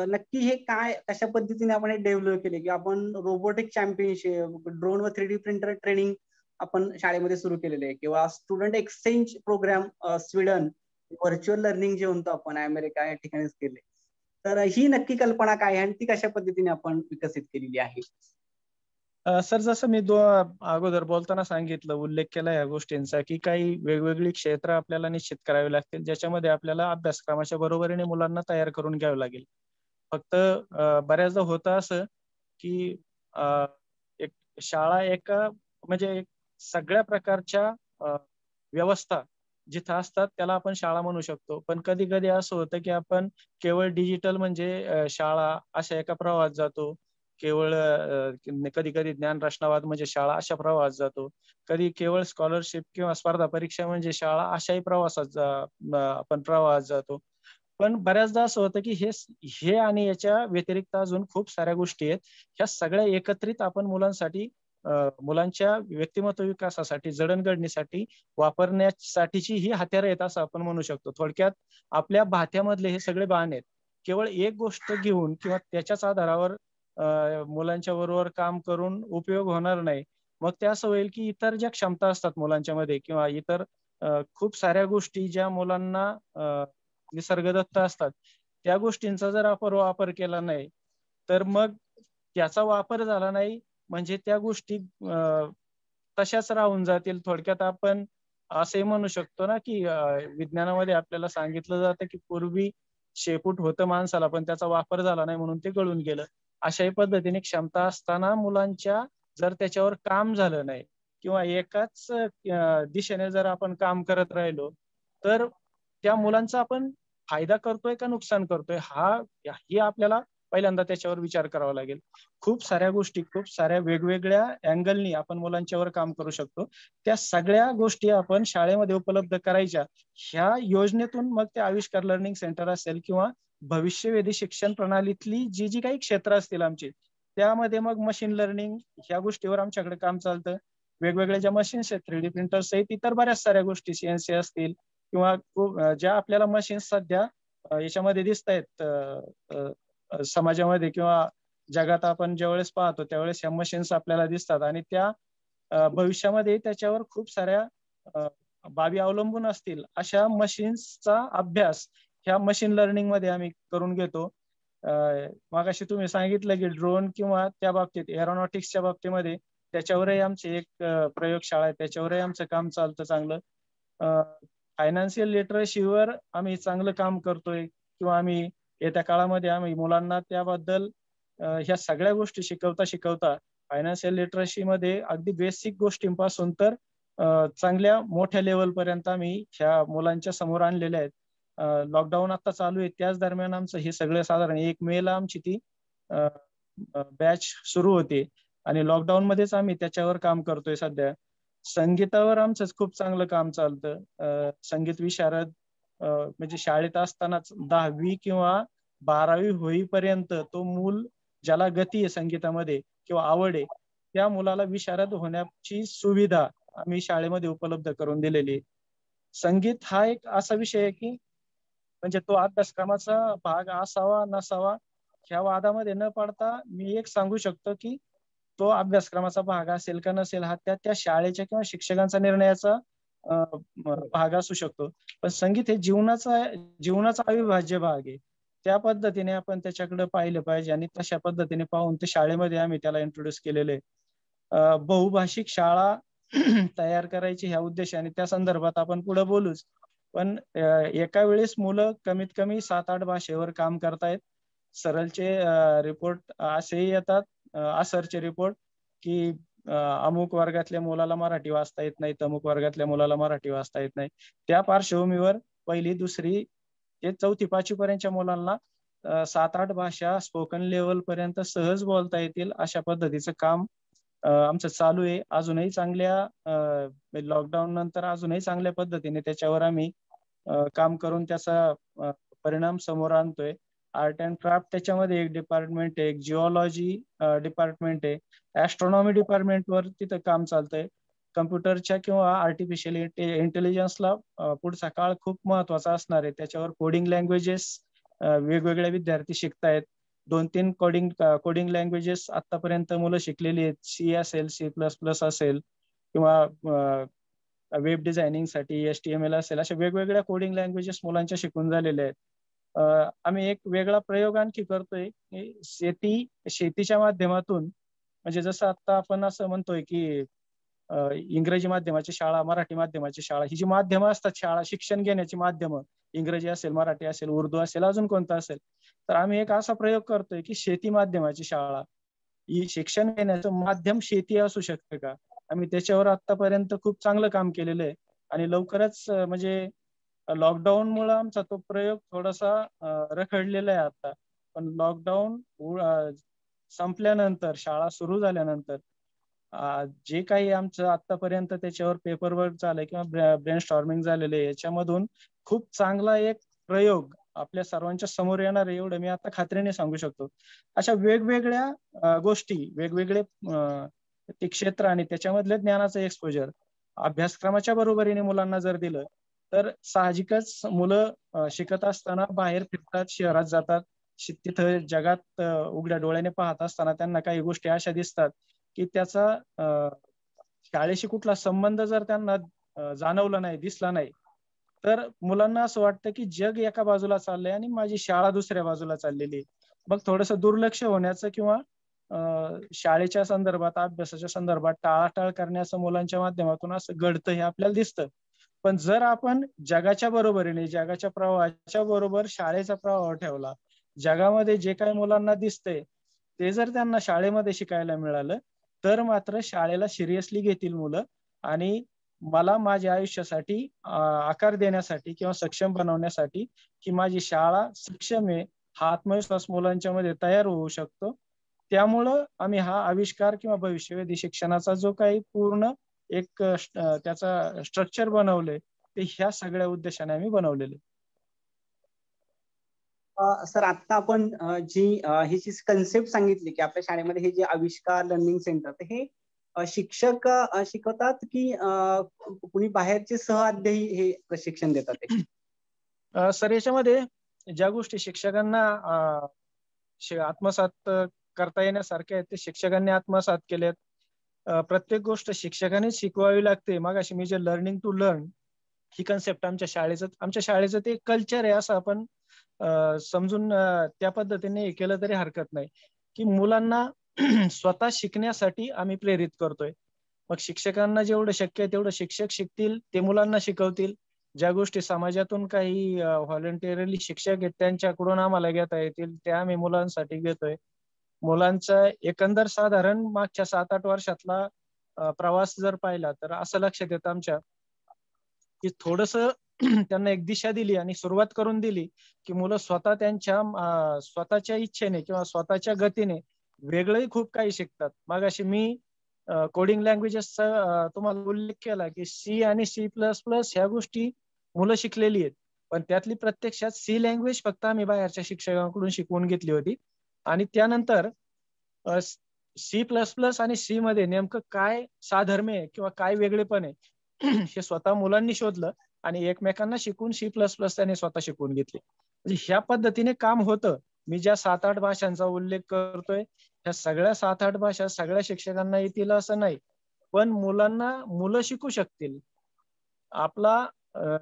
नक्की हे काय कशा पद्धतीने आपण हे डेव्हलप केले? की आपण रोबोटिक चॅम्पियनशिप ड्रोन व थ्री डी प्रिंटर ट्रेनिंग आपण शाळेमध्ये सुरू केलेले आहे. किंवा student exchange programme Sweden virtual learning जे म्हणतो आपण अमेरिका या ठिकाणीच केले. तर ही नक्की कल्पना काय आहे आणि ती कशा पद्धतीने आपण विकसित केलेली आहे? सर जसं मी दो अगोदर बोलताना सांगितलं उल्लेख केला या गोष्टींचा की काही वेगवेगळी क्षेत्र आपल्याला निश्चित करावी लागतील ज्याच्यामध्ये आपल्याला अभ्यासक्रमाच्या बरोबरीने मुलांना तयार करून घ्यावं लागेल. फक्त बऱ्याचदा होतं असं की एक शाळा एका म्हणजे सगळ्या प्रकारच्या व्यवस्था जिथं असतात त्याला आपण शाळा म्हणू शकतो. पण कधी कधी असं होतं की आपण केवळ डिजिटल म्हणजे शाळा अशा एका प्रवाहात जातो केवळ कधी कधी ज्ञान रचनावाद म्हणजे शाळा अशा प्रवाहात जातो. कधी केवळ स्कॉलरशिप किंवा स्पर्धा परीक्षा म्हणजे शाळा अशाही प्रवासात आपण प्रवाहात जातो. पण बऱ्याचदा असं होतं की हे हे आणि याच्या व्यतिरिक्त अजून खूप साऱ्या गोष्टी आहेत. ह्या सगळ्या एकत्रित आपण मुलांसाठी मुलांच्या व्यक्तिमत्व विकासासाठी जडणघडणीसाठी वापरण्यासाठीची ही हत्यारं आहेत असं आपण म्हणू शकतो. थोडक्यात आपल्या भात्यामधले हे सगळे बाण आहेत. केवळ एक गोष्ट घेऊन किंवा त्याच्याच आधारावर मुलांच्या बरोबर काम करून उपयोग होणार नाही. मग ते असं होईल की इतर ज्या क्षमता असतात मुलांच्या मध्ये किंवा इतर खूप साऱ्या गोष्टी ज्या मुलांना निसर्गदत्त असतात त्या गोष्टींचा जर आपण वापर केला नाही तर मग त्याचा वापर झाला नाही म्हणजे त्या गोष्टी तशाच राहून जातील. थोडक्यात आपण असंही म्हणू शकतो ना की विज्ञानामध्ये आपल्याला सांगितलं जातं की पूर्वी शेपूट होतं माणसाला पण त्याचा वापर झाला नाही म्हणून ते गळून गेलं. अशाही पद्धतीने क्षमता असताना मुलांच्या जर त्याच्यावर काम झालं नाही किंवा एकाच दिशेने जर आपण काम करत राहिलो तर त्या मुलांचा आपण फायदा करतोय का नुकसान करतोय? हा ही आपल्याला पहिल्यांदा त्याच्यावर विचार करावा लागेल. खूप साऱ्या गोष्टी खूप साऱ्या वेगवेगळ्या अँगलनी आपण मुलांच्यावर काम करू शकतो. त्या सगळ्या गोष्टी आपण शाळेमध्ये उपलब्ध करायच्या ह्या योजनेतून मग ते आविष्कार लर्निंग सेंटर असेल किंवा भविष्यवेधी शिक्षण प्रणालीतली जी जी काही क्षेत्र असतील आमची त्यामध्ये मग मशीन लर्निंग ह्या गोष्टीवर आमच्याकडे काम चालतं. वेगवेगळ्या ज्या मशीन्स आहेत थ्री डी प्रिंटर्स आहेत इतर बऱ्याच साऱ्या गोष्टी सीएनसी असतील किंवा ज्या आपल्याला मशीन्स सध्या याच्यामध्ये दिसत आहेत समाजामध्ये किंवा जगात आपण ज्यावेळेस पाहतो त्यावेळेस ह्या मशीन्स आपल्याला दिसतात आणि त्या भविष्यामध्ये त्याच्यावर खूप साऱ्या बाबी अवलंबून असतील अशा मशीन्सचा अभ्यास ह्या मशीन लर्निंगमध्ये आम्ही करून घेतो. मागाशी तुम्ही सांगितलं की ड्रोन किंवा त्या बाबतीत एरोनॉटिक्सच्या बाबतीमध्ये त्याच्यावरही आमची एक प्रयोगशाळा आहे. त्याच्यावरही आमचं काम चालतं चांगलं. फायनान्शियल लिटरसीवर आम्ही चांगलं काम करतोय किंवा आम्ही येत्या काळामध्ये आम्ही मुलांना त्याबद्दल ह्या सगळ्या गोष्टी शिकवता शिकवता फायनान्शियल लिटरसी मध्ये अगदी बेसिक गोष्टींपासून तर चांगल्या मोठ्या लेवल पर्यंत आम्ही ह्या मुलांच्या समोर आणलेल्या आहेत. लॉकडाऊन आता चालू आहे. त्याच दरम्यान आमचं हे सगळं साधारण एक मे ला आमची ती बॅच सुरू होते. आणि लॉकडाऊन मध्येच आम्ही त्याच्यावर काम करतोय सध्या. संगीतावर आमचं खूप चांगलं काम चालतं. संगीत विशारद म्हणजे शाळेत असतानाच दहावी किंवा बारावी होईपर्यंत तो मूल ज्याला गती आहे संगीतामध्ये किंवा आवड आहे त्या मुलाला विशारद होण्याची सुविधा आम्ही शाळेमध्ये उपलब्ध करून दिलेली संगीत हा एक असा विषय आहे की म्हणजे तो अभ्यासक्रमाचा भाग असावा नसावा ह्या वादामध्ये न पडता मी एक सांगू शकतो की तो अभ्यासक्रमाचा भाग असेल का नसेल हा त्या त्या शाळेच्या किंवा शिक्षकांचा निर्णयाचा भाग असू शकतो. पण संगीत हे जीवनाचा जीवनाचा अविभाज्य भाग आहे. त्या पद्धतीने आपण त्याच्याकडे पाहिलं पाहिजे आणि तशा पद्धतीने पाहून ते शाळेमध्ये आम्ही त्याला इंट्रोड्यूस केलेले बहुभाषिक शाळा तयार करायची ह्या उद्देशाने त्या संदर्भात आपण पुढे बोलूच. पण एका वेळेस मुलं कमीत कमी सात आठ भाषेवर काम करतायत. सरलचे रिपोर्ट असेही येतात. असरचे रिपोर्ट की अमुक वर्गातल्या मुलाला मराठी वाचता येत नाही अमुक वर्गातल्या मुलाला मराठी वाचता येत नाही. त्या पार्श्वभूमीवर पहिली दुसरी ते चौथी पाचवी पर्यंतच्या मुलांना सात आठ भाषा स्पोकन लेवल पर्यंत सहज बोलता येतील अशा पद्धतीचं काम आमचं चालू आहे. अजूनही चांगल्या लॉकडाऊन नंतर अजूनही चांगल्या पद्धतीने त्याच्यावर आम्ही काम करून त्याचा परिणाम समोर आणतोय. आर्ट अँड क्राफ्ट त्याच्यामध्ये एक डिपार्टमेंट आहे. एक जिओलॉजी डिपार्टमेंट आहे. ऍस्ट्रॉनॉमी डिपार्टमेंटवर तिथं काम चालतंय. कम्प्युटरच्या किंवा आर्टिफिशियल इंटेलिजन्सला पुढचा काळ खूप महत्त्वाचा असणार आहे. त्याच्यावर कोडिंग लँग्वेजेस वेगवेगळ्या विद्यार्थी शिकतायत. दोन तीन कोडिंग कोडिंग लँग्वेजेस आतापर्यंत मुलं शिकलेली आहेत. सी असेल सी प्लस प्लस असेल किंवा वेब डिझायनिंगसाठी एस टी एम एल असेल अशा वेगवेगळ्या कोडिंग लँग्वेजेस मुलांच्या शिकून झालेल्या आहेत. आम्ही एक वेगळा प्रयोग आणखी करतोय की शेती शेतीच्या माध्यमातून म्हणजे जसं आता आपण असं म्हणतोय की इंग्रजी माध्यमाची शाळा मराठी माध्यमाची शाळा ही जी माध्यमं असतात शाळा शिक्षण घेण्याची माध्यमं इंग्रजी असेल मराठी असेल उर्दू असेल अजून कोणतं असेल तर आम्ही एक असा प्रयोग करतोय की शेती माध्यमाची शाळा ही शिक्षण घेण्याचं माध्यम शेती असू शकतं का? आम्ही त्याच्यावर आतापर्यंत खूप चांगलं काम केलेलं आहे आणि लवकरच म्हणजे लॉकडाऊन मुळे आमचा तो प्रयोग थोडासा रखडलेला आहे आता. पण लॉकडाऊन संपल्यानंतर शाळा सुरू झाल्यानंतर जे काही आमचं आतापर्यंत त्याच्यावर पेपर वर्क झालंय किंवा ब्रेन स्टॉर्मिंग झालेलं आहे याच्यामधून खूप चांगला एक प्रयोग आपल्या सर्वांच्या समोर येणार आहे एवढं मी आता खात्रीने सांगू शकतो. अशा वेगवेगळ्या गोष्टी वेगवेगळे ते क्षेत्र आणि त्याच्यामधलं ज्ञानाचं एक्सपोजर अभ्यासक्रमाच्या बरोबरीने मुलांना जर दिलं तर साहजिकच मुलं शिकत असताना बाहेर फिरतात शहरात जातात तिथं जगात उघड्या डोळ्याने पाहत असताना त्यांना काही गोष्टी अशा दिसतात की त्याचा शाळेशी कुठला संबंध जर त्यांना जाणवला नाही दिसला नाही तर मुलांना असं वाटतं की जग एका बाजूला चाललंय आणि माझी शाळा दुसऱ्या बाजूला चाललेली मग थोडस दुर्लक्ष होण्याचं किंवा शाळेच्या संदर्भात अभ्यासाच्या संदर्भात टाळाटाळ करण्याचं मुलांच्या माध्यमातून असं घडतं हे आपल्याला दिसतं. पण जर आपण जगाच्या बरोबरीने जगाच्या प्रवाहाच्या बरोबर शाळेचा प्रवाह ठेवला जगामध्ये जे काही मुलांना दिसतंय ते जर त्यांना शाळेमध्ये शिकायला मिळालं तर मात्र शाळेला सिरियसली घेतील मुलं. आणि मला माझ्या आयुष्यासाठी आकार देण्यासाठी किंवा सक्षम बनवण्यासाठी की माझी शाळा सक्षम आहे हा आत्मविश्वास मुलांच्या मध्ये तयार होऊ शकतो. त्यामुळं आम्ही हा आविष्कार किंवा भविष्यवेधी शिक्षणाचा जो काही पूर्ण एक त्याचा स्ट्रक्चर बनवलंय ते ह्या सगळ्या उद्देशाने आम्ही बनवलेले सर आता आपण जी ही जी कन्सेप्ट सांगितली की आपल्या शाळेमध्ये हे जे आविष्कार लर्निंग सेंटर तर हे शिक्षक शिकवतात की कुणी बाहेरचे सहअध्यायी हे प्रशिक्षण देतात सर याच्यामध्ये ज्या गोष्टी शिक्षकांना आत्मसात करता येण्यासारख्या आहेत ते शिक्षकांनी आत्मसात केल्यात. प्रत्येक गोष्ट शिक्षकांनीच शिकवावी लागते. मग अशी मी जे लर्निंग टू लर्न ही कन्सेप्ट आमच्या शाळेचं आमच्या शाळेचं ते कल्चर आहे असं आपण समजून त्या पद्धतीने हे केलं तरी हरकत नाही. की मुलांना स्वतः शिकण्यासाठी आम्ही प्रेरित करतोय. मग शिक्षकांना जेवढं शक्य आहे तेवढं शिक्षक शिकतील ते मुलांना शिकवतील. ज्या गोष्टी समाजातून काही व्हॉलेंटिअरली शिक्षक आहेत त्यांच्याकडून आम्हाला घेता येतील त्या आम्ही मुलांसाठी घेतोय. मुलांचा एकंदर साधारण मागच्या सात आठ वर्षातला प्रवास जर पाहिला तर असं लक्षात येतं आमच्या. की थोडस त्यांना एक दिशा दिली आणि सुरुवात करून दिली की मुलं स्वतः त्यांच्या स्वतःच्या इच्छेने किंवा स्वतःच्या गतीने वेगळंही खूप काही शिकतात. मग अशी मी कोडिंग लँग्वेजेसचा तुम्हाला उल्लेख केला की सी आणि सी प्लस प्लस ह्या गोष्टी मुलं शिकलेली आहेत. पण त्यातली प्रत्यक्षात सी लँग्वेज फक्त आम्ही बाहेरच्या शिक्षकांकडून शिकवून घेतली होती. आणि त्यानंतर सी प्लस प्लस आणि सी मध्ये नेमकं काय साधर्म्य आहे किंवा काय वेगळेपण आहे हे स्वतः मुलांनी शोधलं आणि एकमेकांना शिकून सी प्लस प्लस त्याने स्वतः शिकून घेतले. म्हणजे ह्या पद्धतीने काम होतं. मी ज्या सात आठ भाषांचा उल्लेख करतोय ह्या सगळ्या सात आठ भाषा सगळ्या शिक्षकांना येतील असं नाही. पण मुलांना मुलं शिकू शकतील. आपला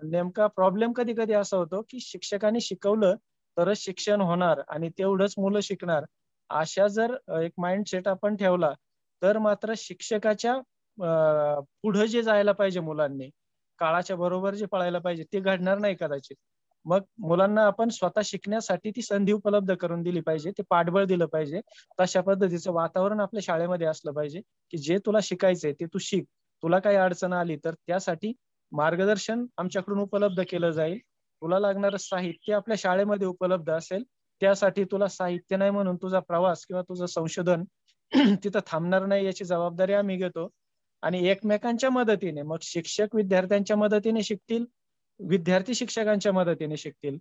नेमका प्रॉब्लेम कधी कधी असा होतो की शिक्षकांनी शिकवलं तरच शिक्षण होणार आणि तेवढंच मुलं शिकणार. अशा जर एक माइंडसेट आपण ठेवला तर मात्र शिक्षकाच्या पुढे जे जायला पाहिजे मुलांनी काळाच्या बरोबर जे पळायला पाहिजे ते घडणार नाही कदाचित. मग मुलांना आपण स्वतः शिकण्यासाठी ती संधी उपलब्ध करून दिली पाहिजे ते पाठबळ दिलं पाहिजे. तशा पद्धतीचं वातावरण आपल्या शाळेमध्ये असलं पाहिजे की जे तुला शिकायचंय ते तू शिक. तुला काही अडचण आली तर त्यासाठी मार्गदर्शन आमच्याकडून उपलब्ध केलं जाईल. तुला लागणारं साहित्य आपल्या शाळेमध्ये उपलब्ध असेल त्यासाठी तुला साहित्य नाही म्हणून तुझा प्रवास किंवा तुझं संशोधन तिथं थांबणार नाही याची जबाबदारी आम्ही घेतो. आणि एकमेकांच्या मदतीने मग शिक्षक विद्यार्थ्यांच्या मदतीने शिकतील विद्यार्थी शिक्षकांच्या मदतीने शिकतील.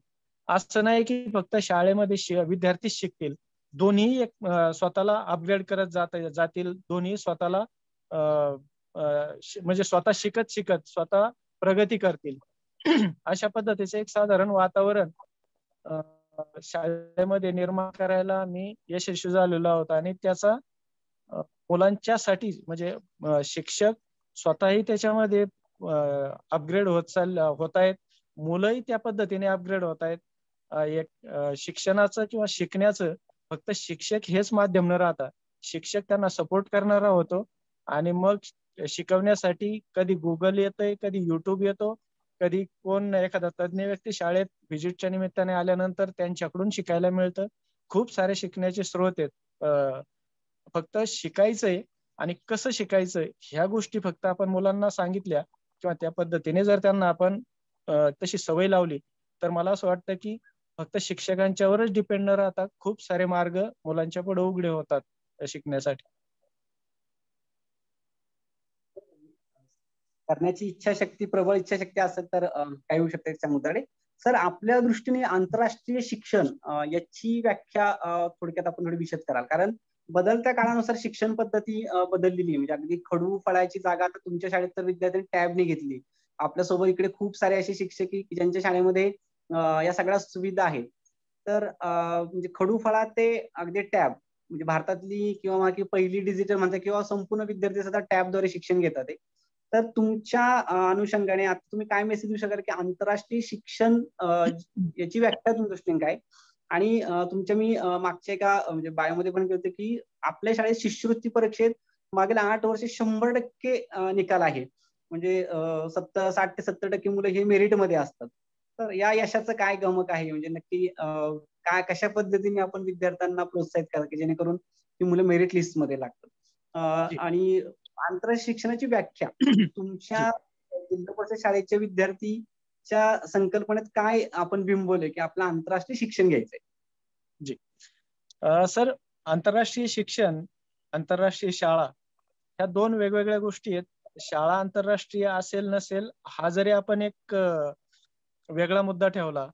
असं नाही की फक्त शाळेमध्ये विद्यार्थी शिकतील. दोन्ही एक स्वतःला अपग्रेड करत जात जातील. दोन्ही स्वतःला म्हणजे स्वतः शिकत शिकत स्वतः प्रगती करतील. अशा पद्धतीचे एक साधारण वातावरण शाळेमध्ये निर्माण करायला मी यशस्वी झालेलो आहोत. आणि त्याचा मुलांच्यासाठी म्हणजे शिक्षक स्वतःही त्याच्यामध्ये अपग्रेड होत चाल होत आहेत. मुलंही त्या पद्धतीने अपग्रेड होत आहेत. एक शिक्षणाचं किंवा शिकण्याचं फक्त शिक्षक हेच माध्यम न राहता शिक्षक त्यांना सपोर्ट करणारा होतो. आणि मग शिकवण्यासाठी कधी गुगल येतोय कधी युट्यूब येतो कधी कोण एखादा तज्ज्ञ व्यक्ती शाळेत व्हिजिटच्या निमित्ताने आल्यानंतर त्यांच्याकडून शिकायला मिळतं. खूप सारे शिकण्याचे स्रोत आहेत. फक्त शिकायचंय आणि कसं शिकायचंय ह्या गोष्टी फक्त आपण मुलांना सांगितल्या किंवा त्या पद्धतीने जर त्यांना आपण तशी सवय लावली तर मला असं वाटतं की फक्त शिक्षकांच्यावरच डिपेंड न राहता खूप सारे मार्ग मुलांच्या पुढे उघडे होतात शिकण्यासाठी. करण्याची इच्छाशक्ती प्रबळ इच्छाशक्ती असेल तर काय होऊ शकते समुद्राकडे सर आपल्या दृष्टीने आंतरराष्ट्रीय शिक्षण याची व्याख्या थोडक्यात आपण थोडी विशद कराल. कारण बदलत्या काळानुसार शिक्षण पद्धती बदललेली म्हणजे अगदी खडू फळाची जागा आता तुमच्या शाळेत तर विद्यार्थ्यांनी टॅबने घेतली. आपल्यासोबत इकडे खूप सारे असे शिक्षक की ज्यांच्या शाळेमध्ये या सगळ्या सुविधा आहेत. तर म्हणजे खडू फळा ते अगदी टॅब. म्हणजे भारतातली किंवा पहिली डिजिटल म्हणतात किंवा संपूर्ण विद्यार्थी सुद्धा टॅबद्वारे शिक्षण घेतात तर तुमच्या अनुषंगाने आता तुम्ही काय मेसेज देऊ शकाल की आंतरराष्ट्रीय शिक्षण याची व्याख्या तुमच्या दृष्टीने काय? आणि तुमच्या मी मागच्या एका म्हणजे बायोमध्ये पण होते की आपल्या शाळेत शिष्यवृत्ती परीक्षेत मागील आठ वर्ष शंभर टक्के निकाल आहे. म्हणजे सत्तर साठ ते सत्तर टक्के मुलं हे मेरिटमध्ये असतात. तर या यशाचं काय गमक आहे? म्हणजे नक्की काय कशा पद्धतीने आपण विद्यार्थ्यांना प्रोत्साहित करा की जेणेकरून ती मुलं मेरिट लिस्टमध्ये लागतात? आणि आंतरराष्ट्रीय शिक्षणाची व्याख्या तुमच्या जिल्हा परिषद शाळेच्या च्या संकल्पनेत काय आपण बिंबवले की आपलं आंतरराष्ट्रीय शिक्षण घ्यायचंय? सर आंतरराष्ट्रीय शिक्षण आंतरराष्ट्रीय शाळा ह्या दोन वेगवेगळ्या गोष्टी आहेत. शाळा आंतरराष्ट्रीय असेल नसेल हा जरी आपण एक वेगळा मुद्दा ठेवला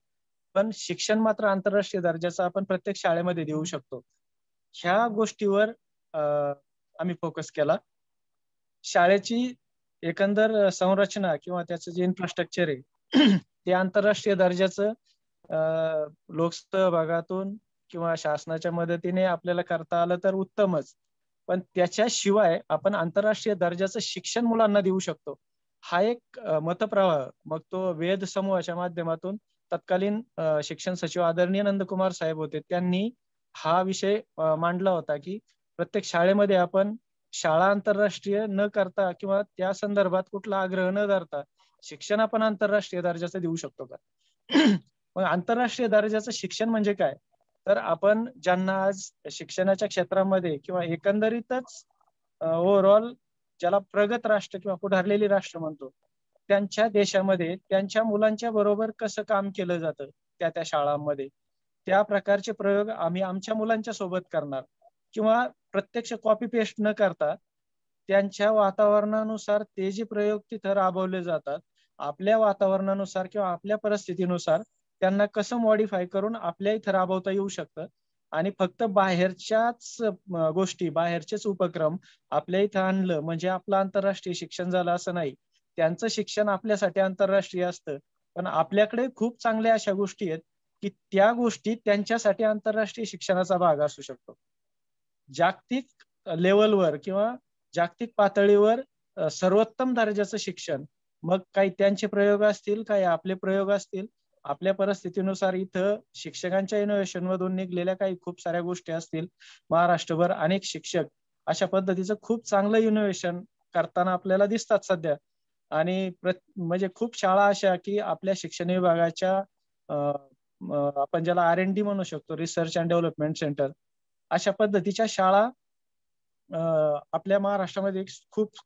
पण शिक्षण मात्र आंतरराष्ट्रीय दर्जाचं आपण प्रत्येक शाळेमध्ये देऊ शकतो. ह्या गोष्टीवर आम्ही फोकस केला. शाळेची एकंदर संरचना किंवा त्याचं जे इन्फ्रास्ट्रक्चर आहे ते आंतरराष्ट्रीय दर्जाचं लोकसहभागातून किंवा शासनाच्या मदतीने आपल्याला करता आलं तर उत्तमच. पण त्याच्याशिवाय आपण आंतरराष्ट्रीय दर्जाचं शिक्षण मुलांना देऊ शकतो. हा एक मतप्रवाह. मग तो वेद समूहाच्या माध्यमातून तत्कालीन शिक्षण सचिव आदरणीय नंदकुमार साहेब होते. त्यांनी हा विषय मांडला होता की प्रत्येक शाळेमध्ये आपण शाळा आंतरराष्ट्रीय न करता किंवा त्या संदर्भात कुठला आग्रह न धरता शिक्षण आपण आंतरराष्ट्रीय दर्जाचं देऊ शकतो का? मग आंतरराष्ट्रीय दर्जाचं शिक्षण म्हणजे काय? तर आपण ज्यांना आज शिक्षणाच्या क्षेत्रामध्ये किंवा एकंदरीतच ओव्हरऑल ज्याला प्रगत राष्ट्र किंवा पुढारलेली राष्ट्र म्हणतो त्यांच्या देशामध्ये त्यांच्या मुलांच्या बरोबर कसं काम केलं जातं त्या त्या शाळांमध्ये? त्या प्रकारचे प्रयोग आम्ही आमच्या मुलांच्या सोबत करणार. किंवा प्रत्यक्ष कॉपी पेस्ट न करता त्यांच्या वातावरणानुसार ते जे प्रयोग तिथं राबवले जातात आपल्या वातावरणानुसार किंवा आपल्या परिस्थितीनुसार त्यांना कसं मॉडीफाय करून आपल्या इथं राबवता येऊ शकतं. आणि फक्त बाहेरच्याच गोष्टी बाहेरचेच उपक्रम आपल्या इथं आणलं म्हणजे आपलं आंतरराष्ट्रीय शिक्षण झालं असं नाही. त्यांचं शिक्षण आपल्यासाठी आंतरराष्ट्रीय असतं. पण आपल्याकडे खूप चांगल्या अशा गोष्टी आहेत की त्या गोष्टी त्यांच्यासाठी आंतरराष्ट्रीय शिक्षणाचा भाग असू शकतो. जागतिक लेवलवर किंवा जागतिक पातळीवर सर्वोत्तम दर्जाचं शिक्षण मग काही त्यांचे प्रयोग असतील काही आपले प्रयोग असतील आपल्या परिस्थितीनुसार इथं शिक्षकांच्या इनोव्हेशन मधून निघलेल्या काही खूप साऱ्या गोष्टी असतील. महाराष्ट्रभर अनेक शिक्षक अशा पद्धतीचं खूप चांगलं इनोव्हेशन करताना आपल्याला दिसतात सध्या. आणि म्हणजे खूप शाळा अशा की आपल्या शिक्षण विभागाच्या आपण ज्याला आर एन डी म्हणू शकतो रिसर्च अँड डेव्हलपमेंट सेंटर अशा पद्धतीच्या शाळा आपल्या महाराष्ट्रामध्ये खूप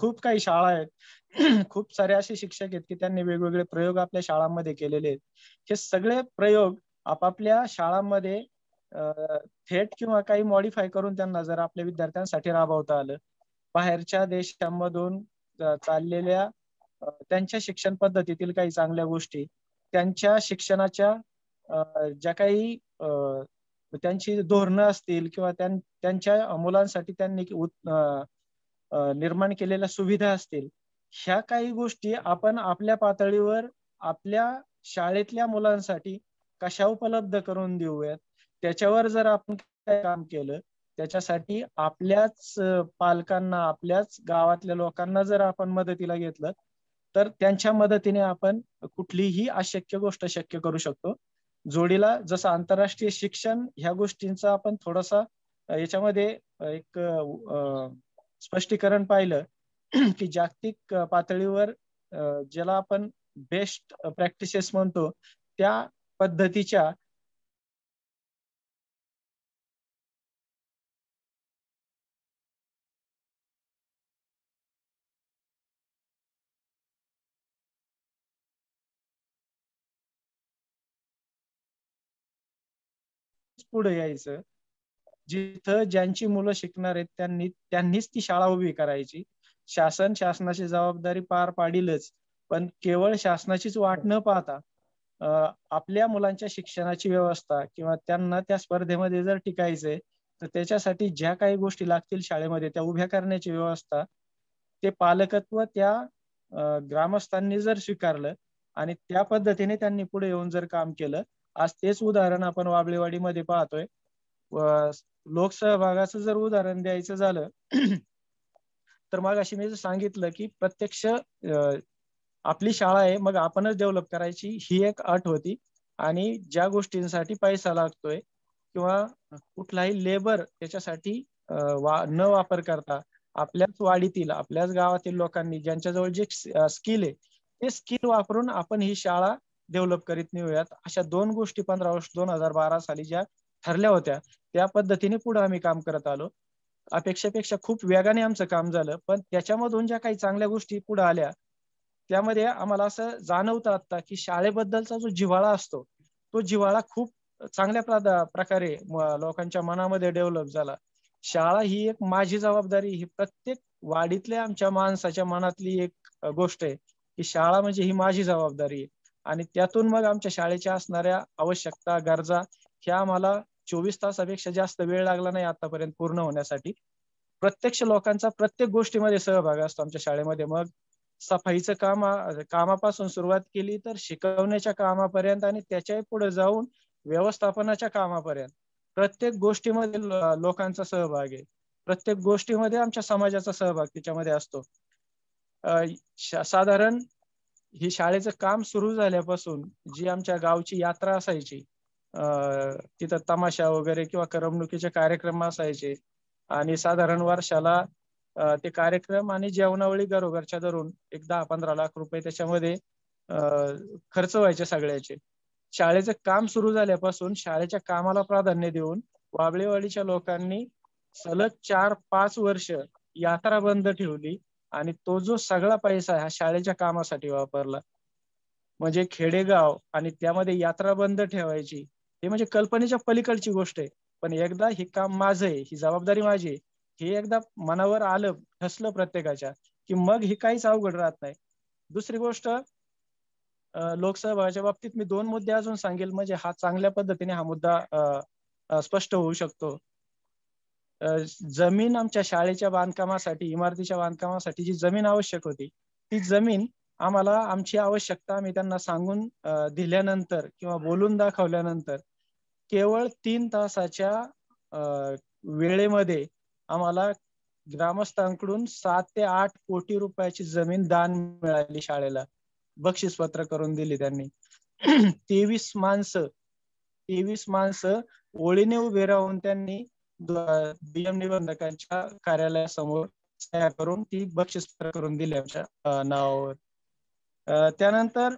खूप काही शाळा आहेत. खूप सारे असे शिक्षक आहेत की त्यांनी वेगवेगळे प्रयोग आपल्या शाळांमध्ये केलेले आहेत. हे सगळे प्रयोग आपापल्या शाळांमध्ये थेट किंवा काही मॉडीफाय करून त्यांना जर आपल्या विद्यार्थ्यांसाठी राबवता आलं. बाहेरच्या देशांमधून चाललेल्या त्यांच्या शिक्षण पद्धतीतील काही चांगल्या गोष्टी त्यांच्या शिक्षणाच्या ज्या काही त्यांची धोरणं असतील किंवा त्यांच्या मुलांसाठी त्यांनी निर्माण केलेल्या सुविधा असतील ह्या काही गोष्टी आपण आपल्या पातळीवर आपल्या शाळेतल्या मुलांसाठी कशा उपलब्ध करून देऊयात त्याच्यावर जर आपण काय काम केलं त्याच्यासाठी आपल्याच पालकांना आपल्याच गावातल्या लोकांना जर आपण मदतीला घेतलं तर त्यांच्या मदतीने आपण कुठलीही अशक्य गोष्ट शक्य करू शकतो. जोडीला जसं आंतरराष्ट्रीय शिक्षण ह्या गोष्टींचा आपण थोडासा याच्यामध्ये एक स्पष्टीकरण पाहिलं की जागतिक पातळीवर ज्याला आपण बेस्ट प्रॅक्टिसेस म्हणतो त्या पद्धतीच्या पुढे यायचं. जिथं ज्यांची मुलं शिकणार आहेत त्यांनी त्यांनीच ती शाळा उभी करायची. शासन शासनाची जबाबदारी पार पाडीलच पण केवळ शासनाचीच वाट न पाहता आपल्या मुलांच्या शिक्षणाची व्यवस्था किंवा त्यांना त्या स्पर्धेमध्ये जर टिकायचंय तर त्याच्यासाठी ज्या काही गोष्टी लागतील शाळेमध्ये त्या उभ्या करण्याची व्यवस्था ते पालकत्व त्या ग्रामस्थांनी जर स्वीकारलं आणि त्या पद्धतीने त्यांनी पुढे येऊन जर काम केलं आज तेच उदाहरण आपण वाबळेवाडीमध्ये पाहतोय. लोकसहभागाचं जर उदाहरण द्यायचं झालं तर मग अशी मी सांगितलं की प्रत्यक्ष आपली शाळा आहे मग आपणच डेव्हलप करायची ही एक अट होती. आणि ज्या गोष्टींसाठी पैसा लागतोय किंवा कुठलाही लेबर त्याच्यासाठी वा न वापर करता आपल्याच वाडीतील आपल्याच गावातील लोकांनी ज्यांच्याजवळ जे स्किल आहे ते स्किल वापरून आपण ही शाळा डेव्हलप करीत नेऊयात. अशा दोन गोष्टी पंधरा वर्ष दोन हजार बारा साली ज्या ठरल्या होत्या त्या पद्धतीने पुढे आम्ही काम करत आलो. अपेक्षेपेक्षा खूप वेगाने आमचं काम झालं पण त्याच्यामधून ज्या काही चांगल्या गोष्टी पुढे आल्या त्यामध्ये आम्हाला असं जाणवतं आता की शाळेबद्दलचा जो जिव्हाळा असतो तो जिव्हाळा खूप चांगल्या प्रकारे लोकांच्या मनामध्ये डेव्हलप झाला. शाळा ही एक माझी जबाबदारी ही प्रत्येक वाडीतल्या आमच्या माणसाच्या मनातली एक गोष्ट आहे की शाळा म्हणजे ही माझी जबाबदारी आहे. आणि त्यातून मग आमच्या शाळेच्या असणाऱ्या आवश्यकता गरजा ह्या आम्हाला चोवीस तासापेक्षा जास्त वेळ लागला नाही आतापर्यंत पूर्ण होण्यासाठी. प्रत्यक्ष लोकांचा प्रत्येक गोष्टीमध्ये सहभाग असतो आमच्या शाळेमध्ये. मग सफाईचं काम कामापासून सुरुवात केली तर शिकवण्याच्या कामापर्यंत आणि त्याच्याही पुढे जाऊन व्यवस्थापनाच्या कामापर्यंत प्रत्येक गोष्टीमध्ये लोकांचा सहभाग आहे. प्रत्येक गोष्टीमध्ये आमच्या समाजाचा सहभाग त्याच्यामध्ये असतो. साधारण ही शाळेचं काम सुरू झाल्यापासून जी आमच्या गावची यात्रा असायची तिथं तमाशा वगैरे किंवा करमणुकीचे कार्यक्रम असायचे आणि साधारण वर्षाला ते कार्यक्रम आणि जेवणावळी घरोघरच्या धरून एक दहा पंधरा लाख रुपये त्याच्यामध्ये खर्च व्हायचे सगळ्याचे. शाळेचं काम सुरू झाल्यापासून शाळेच्या कामाला प्राधान्य देऊन वाबळेवाडीच्या लोकांनी सलग चार पाच वर्ष यात्रा बंद ठेवली. आणि तो जो सगळा पैसा हा शाळेच्या कामासाठी वापरला. म्हणजे खेडेगाव आणि त्यामध्ये यात्रा बंद ठेवायची हे म्हणजे कल्पनेच्या पलीकडची गोष्ट आहे. पण एकदा हे काम माझं आहे ही जबाबदारी माझी आहे हे एकदा मनावर आलं ठसलं प्रत्येकाच्या की मग ही काहीच अवघड राहत नाही. दुसरी गोष्ट लोकसभाच्या बाबतीत मी दोन मुद्दे अजून सांगेल. म्हणजे हा चांगल्या पद्धतीने हा मुद्दा स्पष्ट होऊ शकतो. जमीन आमच्या शाळेच्या बांधकामासाठी इमारतीच्या बांधकामासाठी जी जमीन आवश्यक होती ती जमीन आम्हाला आमची आवश्यकता आम्ही त्यांना सांगून दिल्यानंतर किंवा बोलून दाखवल्यानंतर केवळ तीन तासाच्या वेळेमध्ये आम्हाला ग्रामस्थांकडून सात ते आठ कोटी रुपयाची जमीन दान मिळाली शाळेला. बक्षीस पत्र करून दिली त्यांनी. तेवीस माणसं तेवीस माणसं ओळीने उभे राहून त्यांनी बीएम निबंधकांच्या कार्यालयासमोर तयार करून ती बक्षीस करून दिली आमच्या नावावर. त्यानंतर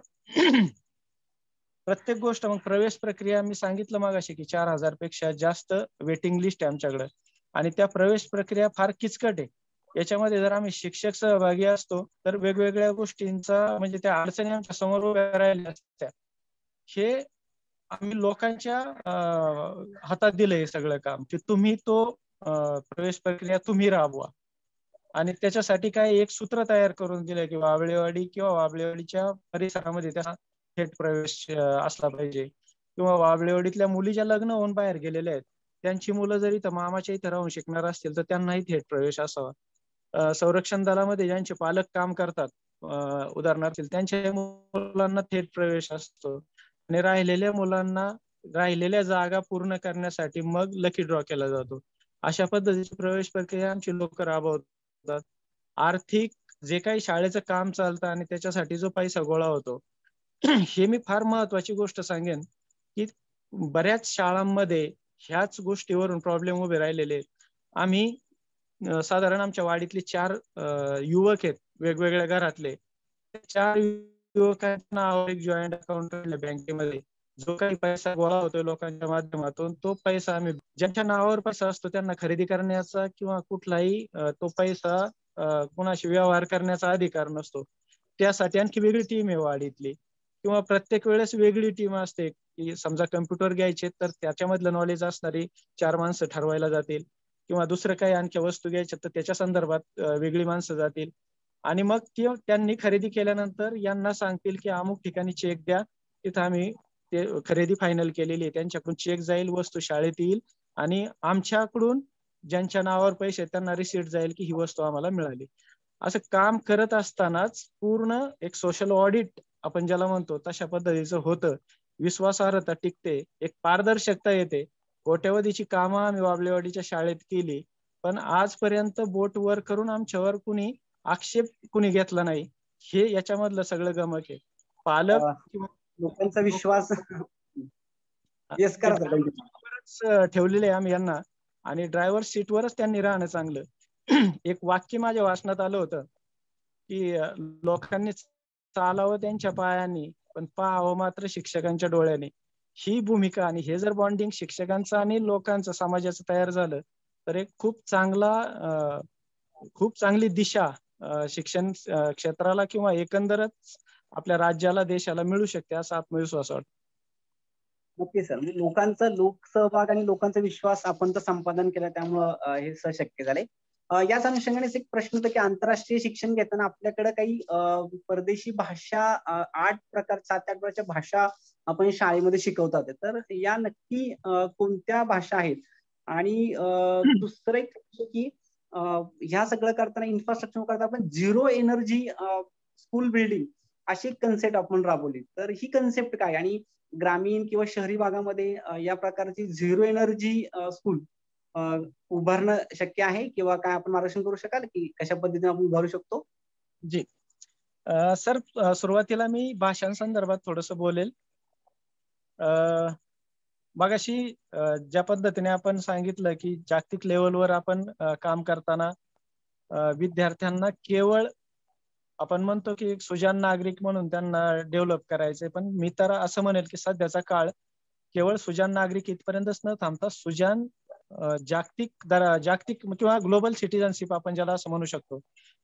प्रत्येक गोष्ट मग प्रवेश प्रक्रिया मी सांगितलं मागाशी की चार हजारपेक्षा जास्त वेटिंग लिस्ट आहे आमच्याकडे. आणि त्या प्रवेश प्रक्रिया फार किचकट आहे. याच्यामध्ये जर आम्ही शिक्षक सहभागी असतो तर वेगवेगळ्या गोष्टींचा म्हणजे त्या अडचणी आमच्यासमोर उभ्या राहिल्या असत्या. हे आम्ही लोकांच्या हातात दिलं हे सगळं काम की तुम्ही तो प्रवेश प्रक्रिया तुम्ही राबवा. आणि त्याच्यासाठी काय एक सूत्र तयार करून दिलं की वाबळेवाडी किंवा वाबळेवाडीच्या परिसरामध्ये त्याचा थेट प्रवेश असला पाहिजे. किंवा वाबळेवाडीतल्या मुली ज्या लग्न होऊन बाहेर गेलेल्या आहेत त्यांची मुलं जरी तर मामाच्या इथे राहून शिकणार असतील तर त्यांनाही थेट प्रवेश असावा. संरक्षण दलामध्ये ज्यांचे पालक काम करतात उदाहरणार्थ त्यांच्या मुलांना थेट प्रवेश असतो. आणि राहिलेल्या मुलांना राहिलेल्या जागा पूर्ण करण्यासाठी मग लकी ड्रॉ केला जातो. अशा पद्धतीची प्रवेश प्रक्रिया आमची लोक राबवतात. आर्थिक जे काही शाळेचं काम चालतं आणि त्याच्यासाठी जो पैसा गोळा होतो हे मी फार महत्वाची गोष्ट सांगेन की बऱ्याच शाळांमध्ये ह्याच गोष्टीवरून प्रॉब्लेम उभे राहिलेले. आम्ही साधारण आमच्या वाडीतले चार युवक आहेत वेगवेगळ्या घरातले. चार युवकांच्या एक जॉईंट अकाउंट बँकेमध्ये. जो काही पैसा गोळा होतोय लोकांच्या माध्यमातून तो पैसा आम्ही ज्यांच्या नावावर पैसा असतो त्यांना खरेदी करण्याचा किंवा कुठलाही तो पैसा कुणाशी व्यवहार करण्याचा अधिकार नसतो. त्यासाठी आणखी वेगळी टीम आहे वाडीतली किंवा प्रत्येक वेळेस वेगळी टीम असते. की समजा कम्प्युटर घ्यायचे तर त्याच्यामधलं नॉलेज असणारी चार माणसं ठरवायला जातील. किंवा दुसरं काही आणखी वस्तू घ्यायच्या तर त्याच्या संदर्भात वेगळी माणसं जातील. आणि मग ती त्यांनी खरेदी केल्यानंतर यांना सांगतील की अमुक ठिकाणी चेक द्या. तिथं आम्ही ते खरेदी फायनल केलेली आहे. त्यांच्याकडून चेक जाईल वस्तू शाळेत येईल आणि आमच्याकडून ज्यांच्या नावावर पैसे त्यांना रिसिट जाईल की ही वस्तू आम्हाला मिळाली. असं काम करत असतानाच पूर्ण एक सोशल ऑडिट आपण ज्याला म्हणतो तशा पद्धतीचं होतं. विश्वासार्हता टिकते एक पारदर्शकता येते. कोट्यवधीची कामं आम्ही वाबलेवाडीच्या शाळेत केली. पण आजपर्यंत बोट वर करून आमच्यावर कुणी आक्षेप कुणी घेतला नाही. हे याच्यामधलं सगळं गमक आहे. पालक लोकांचा विश्वास ठेवलेले आम्ही यांना. आणि ड्रायव्हर सीटवरच त्यांनी राहणं चांगलं. एक वाक्य माझ्या वाचनात आलं होतं की लोकांनी चालावं त्यांच्या पायानी पण पाहावं मात्र शिक्षकांच्या डोळ्याने. ही भूमिका आणि हे जर बॉन्डिंग शिक्षकांचं आणि लोकांचं समाजाचं तयार झालं तर एक खूप चांगला खूप चांगली दिशा शिक्षण क्षेत्राला किंवा एकंदरच आपल्या राज्याला देशाला मिळू शकते असा आत्मविश्वास वाटतो. नक्की सर. म्हणजे लोकांचा लोकसहभाग आणि लोकांचा विश्वास आपण तर संपादन केलं त्यामुळं हे शक्य झालंय याच अनुषंगाने एक प्रश्न होता की आंतरराष्ट्रीय शिक्षण घेताना आपल्याकडे काही परदेशी भाषा आठ प्रकार सात आठ प्रकारच्या भाषा आपण शाळेमध्ये शिकवतात. तर या नक्की कोणत्या भाषा आहेत? आणि दुसरं एक की ह्या सगळं करताना इन्फ्रास्ट्रक्चर करता आपण झिरो एनर्जी स्कूल बिल्डिंग अशी कन्सेप्ट आपण राबवली. तर ही कन्सेप्ट काय? आणि ग्रामीण किंवा शहरी भागामध्ये या प्रकारची झिरो एनर्जी स्कूल उभारणं शक्य आहे किंवा काय आपण मार्गदर्शन करू शकाल? की कशा पद्धतीने आपण उभारू शकतो? जी. सर सुरुवातीला मी भाषांसंदर्भात थोडस बोलेल. मगाशी ज्या पद्धतीने आपण सांगितलं की जागतिक लेवलवर आपण काम करताना विद्यार्थ्यांना केवळ आपण म्हणतो की सुजान नागरिक म्हणून त्यांना डेव्हलप करायचंय पण मी तर असं म्हणेल की सध्याचा काळ केवळ सुजान नागरिक इथपर्यंतच न थांबता सुजान जागतिक जागतिक किंवा ग्लोबल सिटीजनशिप आपण ज्याला असं म्हणू शकतो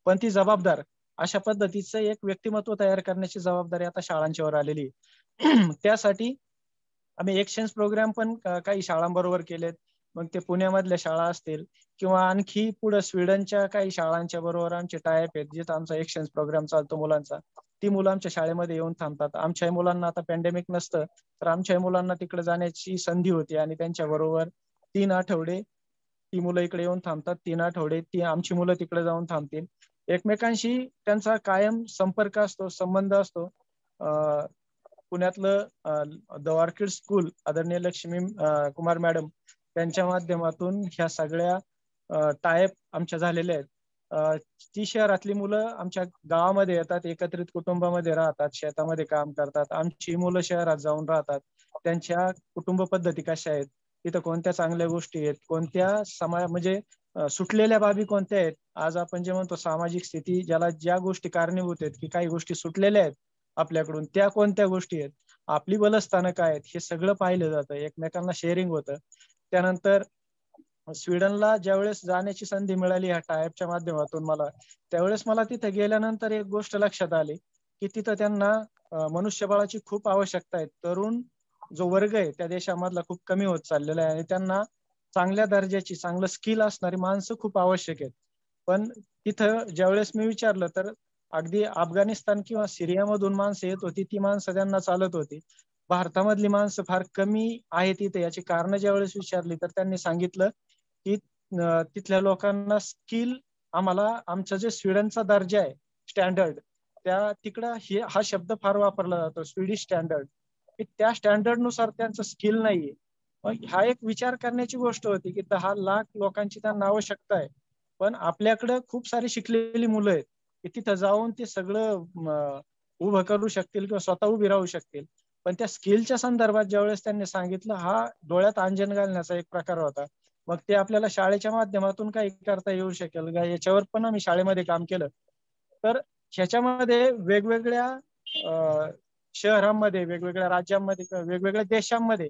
पण ती जबाबदार अशा पद्धतीचं एक व्यक्तिमत्व तयार करण्याची जबाबदारी आता शाळांच्यावर आलेली त्यासाठी आम्ही एक्सचेंज प्रोग्राम पण काही शाळांबरोबर केलेत. मग ते पुण्यामधल्या शाळा असतील किंवा आणखी पुढे स्वीडनच्या काही शाळांच्या बरोबर आमचे टायप आहेत जिथं आमचा एक्सचेंज प्रोग्राम चालतो मुलांचा. ती मुलं आमच्या शाळेमध्ये येऊन थांबतात. आमच्या मुलांना आता पॅन्डेमिक नसतं तर आमच्या मुलांना तिकडे जाण्याची संधी होती आणि त्यांच्या बरोबर तीन आठवडे ती मुलं इकडे येऊन थांबतात. तीन आठवडे ती आमची मुलं तिकडे जाऊन थांबतील. एकमेकांशी त्यांचा कायम संपर्क असतो संबंध असतो. पुण्यातलं द ऑर्किड स्कूल आदरणीय लक्ष्मी कुमार मॅडम त्यांच्या माध्यमातून ह्या सगळ्या टायप आमच्या झालेल्या आहेत. ती शहरातली मुलं आमच्या गावामध्ये येतात एकत्रित कुटुंबामध्ये राहतात शेतामध्ये काम करतात. आमची मुलं शहरात जाऊन राहतात. त्यांच्या कुटुंब पद्धती कशा आहेत? तिथं कोणत्या चांगल्या गोष्टी आहेत? कोणत्या समाज म्हणजे सुटलेल्या बाबी कोणत्या आहेत? आज आपण जे म्हणतो सामाजिक स्थिती ज्याला ज्या गोष्टी कारणीभूत आहेत की काही गोष्टी सुटलेल्या आहेत आपल्याकडून. त्या कोणत्या गोष्टी आहेत? आपली बलस्थानं काय आहेत? हे सगळं पाहिलं जातं. एकमेकांना शेअरिंग होतं. त्यानंतर स्वीडनला ज्यावेळेस जाण्याची संधी मिळाली ह्या टायपच्या माध्यमातून मला त्यावेळेस मला तिथे गेल्यानंतर एक गोष्ट लक्षात आली की तिथं त्यांना मनुष्यबळाची खूप आवश्यकता आहे. तरुण जो वर्ग आहे त्या देशामधला खूप कमी होत चाललेला आहे आणि त्यांना चांगल्या दर्जाची चांगलं स्किल असणारी माणसं खूप आवश्यक आहेत. पण तिथं ज्यावेळेस मी विचारलं तर अगदी अफगाणिस्तान किंवा सिरियामधून माणसं येत होती ती माणसं त्यांना चालत होती. भारतामधली माणसं फार कमी आहेत इथे याची कारण ज्यावेळेस विचारली तर त्यांनी सांगितलं की तिथल्या लोकांना स्किल आम्हाला आमचा जे स्वीडनचा दर्जा आहे स्टँडर्ड त्या तिकडं हे हा शब्द फार वापरला जातो स्वीडिश स्टँडर्ड की त्या स्टँडर्डनुसार त्यांचं स्किल नाहीये. मग हा एक विचार करण्याची गोष्ट होती की दहा लाख लोकांची त्यांना आवश्यकता आहे. पण आपल्याकडं खूप सारी शिकलेली मुलं आहेत. की तिथं जाऊन ते सगळं उभं करू शकतील किंवा स्वतः उभी राहू शकतील. पण त्या स्किलच्या संदर्भात ज्यावेळेस त्यांनी सांगितलं हा डोळ्यात अंजन घालण्याचा एक प्रकार होता. मग ते आपल्याला शाळेच्या माध्यमातून काही करता येऊ शकेल का? याच्यावर पण आम्ही शाळेमध्ये काम केलं. तर ह्याच्यामध्ये वेगवेगळ्या शहरांमध्ये वेगवेगळ्या राज्यांमध्ये किंवा वेगवेगळ्या देशांमध्ये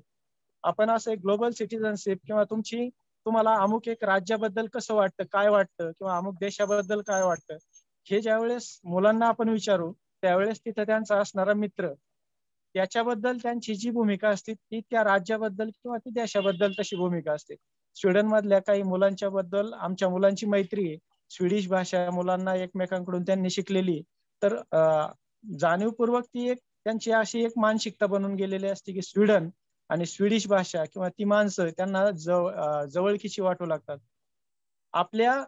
आपण असं एक ग्लोबल सिटीजनशिप किंवा तुमची तुम्हाला अमुक एक राज्याबद्दल कसं वाटतं काय वाटतं किंवा अमुक देशाबद्दल काय वाटतं हे ज्यावेळेस मुलांना आपण विचारू त्यावेळेस तिथं त्यांचा असणारा मित्र त्याच्याबद्दल त्यांची जी भूमिका असते ती त्या राज्याबद्दल किंवा ती देशाबद्दल तशी भूमिका असते. स्वीडन मधल्या काही मुलांच्या बद्दल आमच्या मुलांची मैत्री आहे. स्वीडिश भाषा मुलांना एकमेकांकडून त्यांनी शिकलेली तर जाणीवपूर्वक ती एक त्यांची अशी एक मानसिकता बनून गेलेली असते की स्वीडन आणि स्वीडिश भाषा किंवा ती माणसं त्यांना जवळ जवळकीची वाटू लागतात. आपल्या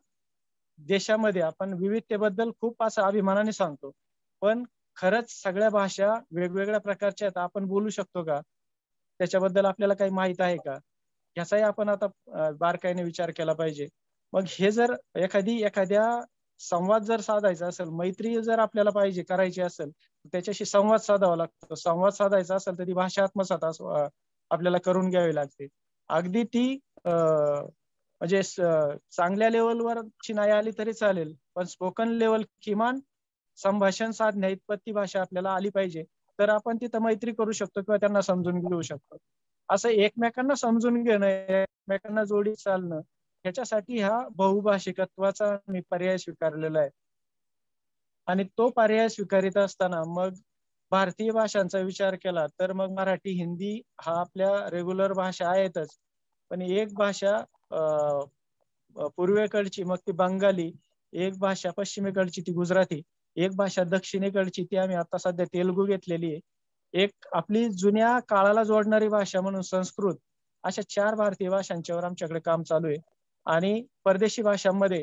देशामध्ये आपण विविधतेबद्दल खूप असं अभिमानाने सांगतो. पण खरंच सगळ्या भाषा वेगवेगळ्या प्रकारच्या आहेत. आपण बोलू शकतो का? त्याच्याबद्दल आपल्याला काही माहीत आहे का? याचाही आपण आता बारकाईने विचार केला पाहिजे. मग हे जर एखादी एखाद्या संवाद जर साधायचा असेल मैत्री जर आपल्याला पाहिजे करायची असेल त्याच्याशी संवाद साधावा लागतो. संवाद साधायचा असेल तर ती भाषा आत्मसात आपल्याला करून घ्यावी लागते. अगदी ती म्हणजे चांगल्या लेवलवरची नाही आली तरी चालेल. पण स्पोकन लेवल किमान संभाषण साधण्या इतपत्ती भाषा आपल्याला आली पाहिजे. तर आपण तिथं मैत्री करू शकतो किंवा त्यांना समजून घेऊ शकतो. असं एकमेकांना समजून घेणं एकमेकांना जोडी चालणं ह्याच्यासाठी हा बहुभाषिकत्वाचा मी पर्याय स्वीकारलेला आहे. आणि तो पर्याय स्वीकारित असताना मग भारतीय भाषांचा विचार केला तर मग मराठी हिंदी हा आपल्या रेग्युलर भाषा आहेतच. पण एक भाषा पूर्वेकडची मग ती बंगाली एक भाषा पश्चिमेकडची ती गुजराती एक भाषा दक्षिणेकडची ती आम्ही आता सध्या तेलुगू घेतलेली आहे. एक आपली जुन्या काळाला जोडणारी भाषा म्हणून संस्कृत अशा चार भारतीय भाषांच्यावर आमच्याकडे काम चालू आहे. आणि परदेशी भाषांमध्ये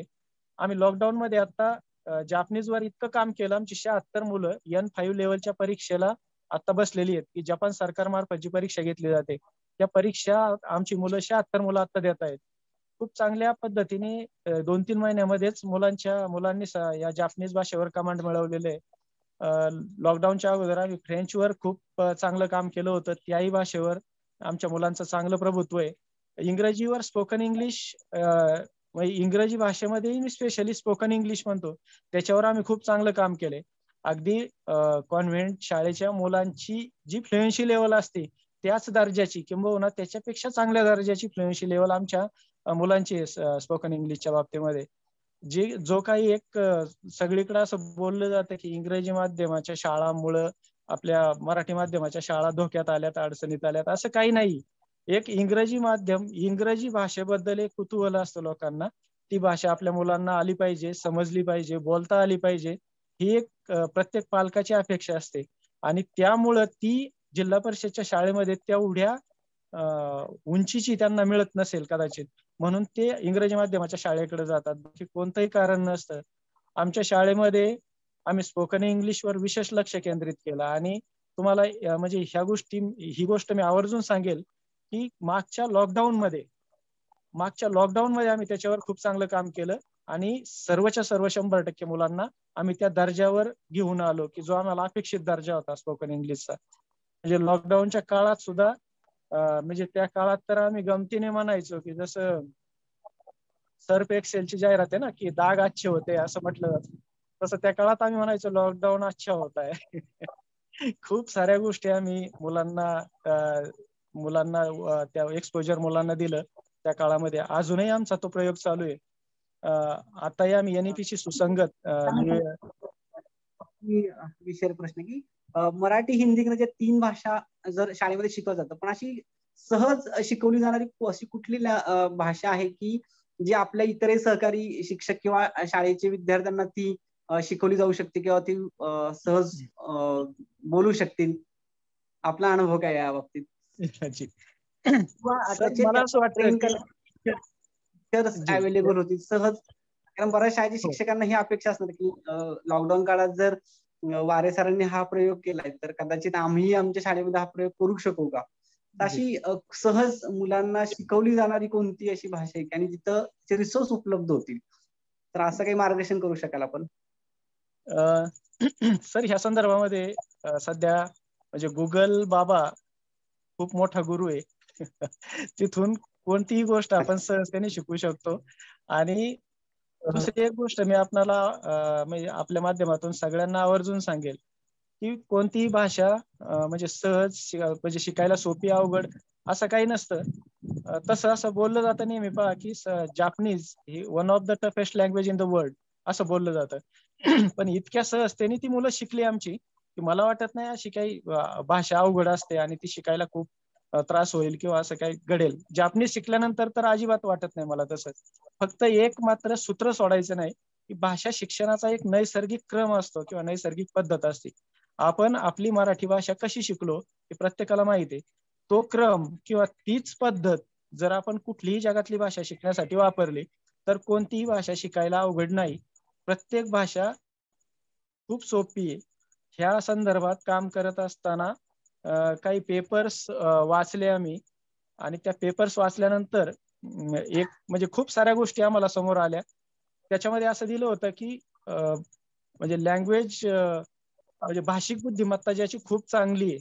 आम्ही लॉकडाऊन मध्ये आता जापनीज वर इतकं काम केलं आमची शहात्तर मुलं एन फाईव्ह लेवलच्या परीक्षेला आता बसलेली आहेत की जपान सरकारमार्फत जी परीक्षा घेतली जाते त्या परीक्षा आमची मुलं शहात्तर मुलं आता देत आहेत. खूप चांगल्या पद्धतीने दोन तीन महिन्यामध्येच मुलांच्या मुलांनी या जापनीज भाषेवर कमांड मिळवलेले लॉकडाऊनच्या अगोदर आम्ही फ्रेंचवर खूप चांगलं काम केलं होतं. त्याही भाषेवर आमच्या मुलांचं चांगलं प्रभुत्व आहे. इंग्रजीवर स्पोकन म्हणजे इंग्लिश इंग्रजी भाषेमध्ये मी स्पेशली स्पोकन इंग्लिश म्हणतो. त्याच्यावर आम्ही खूप चांगलं काम केले अगदी कॉन्व्हेंट शाळेच्या मुलांची जी फ्लुएन्सी लेवल असते त्याच दर्जाची किंबहुना त्याच्यापेक्षा चांगल्या दर्जाची फ्लुएन्सी लेवल आमच्या मुलांची स्पोकन इंग्लिशच्या बाबतीमध्ये. जे जो काही एक सगळीकडे असं बोललं जातं की इंग्रजी माध्यमाच्या शाळामुळं आपल्या मराठी माध्यमाच्या शाळा धोक्यात आल्यात अडचणीत आल्यात असं काही नाही. एक इंग्रजी माध्यम इंग्रजी भाषेबद्दल एक कुतूहल असतं लोकांना. ती भाषा आपल्या मुलांना आली पाहिजे समजली पाहिजे बोलता आली पाहिजे. ही एक प्रत्येक पालकाची अपेक्षा असते. आणि त्यामुळं ती जिल्हा परिषदच्या शाळेमध्ये तेवढ्या उंचीची त्यांना मिळत नसेल कदाचित. म्हणून ते इंग्रजी माध्यमाच्या शाळेकडे जातात. बाकी कोणतंही कारण नसतं. आमच्या शाळेमध्ये आम्ही स्पोकन इंग्लिशवर विशेष लक्ष केंद्रित केलं. आणि तुम्हाला म्हणजे ह्या गोष्टी ही गोष्ट मी आवर्जून सांगेल की मागच्या लॉकडाऊन मध्ये मागच्या लॉकडाऊन मध्ये आम्ही त्याच्यावर खूप चांगलं काम केलं. आणि सर्वच्या सर्व शंभर टक्के मुलांना आम्ही त्या दर्जावर घेऊन आलो की जो आम्हाला अपेक्षित दर्जा होता स्पोकन इंग्लिशचा म्हणजे लॉकडाऊनच्या काळात सुद्धा म्हणजे त्या काळात तर आम्ही गमतीने म्हणायचो की जसं सर्फ एक्सेलची जाहिरात आहे ना की दाग अच्छे होते असं म्हटलं जातं. तसं त्या काळात आम्ही म्हणायचो लॉकडाऊन अच्छा होत आहे. खूप साऱ्या गोष्टी आम्ही मुलांना मुलांना त्या एक्सपोजर मुलांना दिलं त्या काळामध्ये. अजूनही आमचा तो प्रयोग चालू आहे. आता आम्ही एनईपीशी सुसंगत विषय प्रश्न की मराठी हिंदी म्हणजे तीन भाषा जर शाळेमध्ये शिकवलं जातं पण अशी सहज शिकवली जाणारी अशी कुठली भाषा आहे की जी आपल्या इतरही सहकारी शिक्षक किंवा शाळेचे विद्यार्थ्यांना ती शिकवली जाऊ शकते किंवा ती सहज बोलू शकतील? आपला अनुभव काय या बाबतीत? अवेलेबल होती सहज कारण बऱ्याच शाळेच्या हो. शिक्षकांना ही अपेक्षा असणार की लॉकडाऊन काळात जर वारे सरांनी हा प्रयोग केलाय. तर कदाचित आम्ही आमच्या शाळेमध्ये हा प्रयोग करू शकू का? अशी सहज मुलांना शिकवली जाणारी कोणती अशी भाषा आहे आणि तिथं रिसोर्स उपलब्ध होतील? तर असं काही मार्गदर्शन करू शकाल आपण? सर ह्या संदर्भामध्ये सध्या म्हणजे गुगल बाबा खूप मोठा गुरु आहे. तिथून कोणतीही गोष्ट आपण सहजतेने शिकू शकतो. आणि दुसरी एक गोष्ट मी आपणाला म्हणजे आपल्या माध्यमातून सगळ्यांना आवर्जून सांगेल की कोणतीही भाषा म्हणजे सहज म्हणजे शिकायला सोपी अवघड असं काही नसतं. तसं असं बोललं जातं नेहमी पहा की Japanese he one of the toughest language in the world असं बोललं जातं. पण इतक्या सहजतेने ती मुलं शिकली आमची की मला वाटत नाही अशी काही भाषा अवघड असते आणि ती शिकायला खूप त्रास होईल किंवा असं काही घडेल. जापनीज शिकल्यानंतर तर अजिबात वाटत नाही मला तसं. फक्त एक मात्र सूत्र सोडायचं नाही की भाषा शिक्षणाचा एक नैसर्गिक क्रम असतो किंवा नैसर्गिक पद्धत असते. आपण आपली मराठी भाषा कशी शिकलो हे प्रत्येकाला माहिती आहे. तो क्रम किंवा तीच पद्धत जर आपण कुठलीही जगातली भाषा शिकण्यासाठी वापरली तर कोणतीही भाषा शिकायला अवघड नाही. प्रत्येक भाषा खूप सोपी आहे. ह्या संदर्भात काम करत असताना काही पेपर्स वाचले आम्ही. आणि त्या पेपर्स वाचल्यानंतर एक म्हणजे खूप साऱ्या गोष्टी आम्हाला समोर आल्या. त्याच्यामध्ये असं दिलं होतं की म्हणजे लँग्वेज म्हणजे भाषिक बुद्धिमत्ता ज्याची खूप चांगली आहे.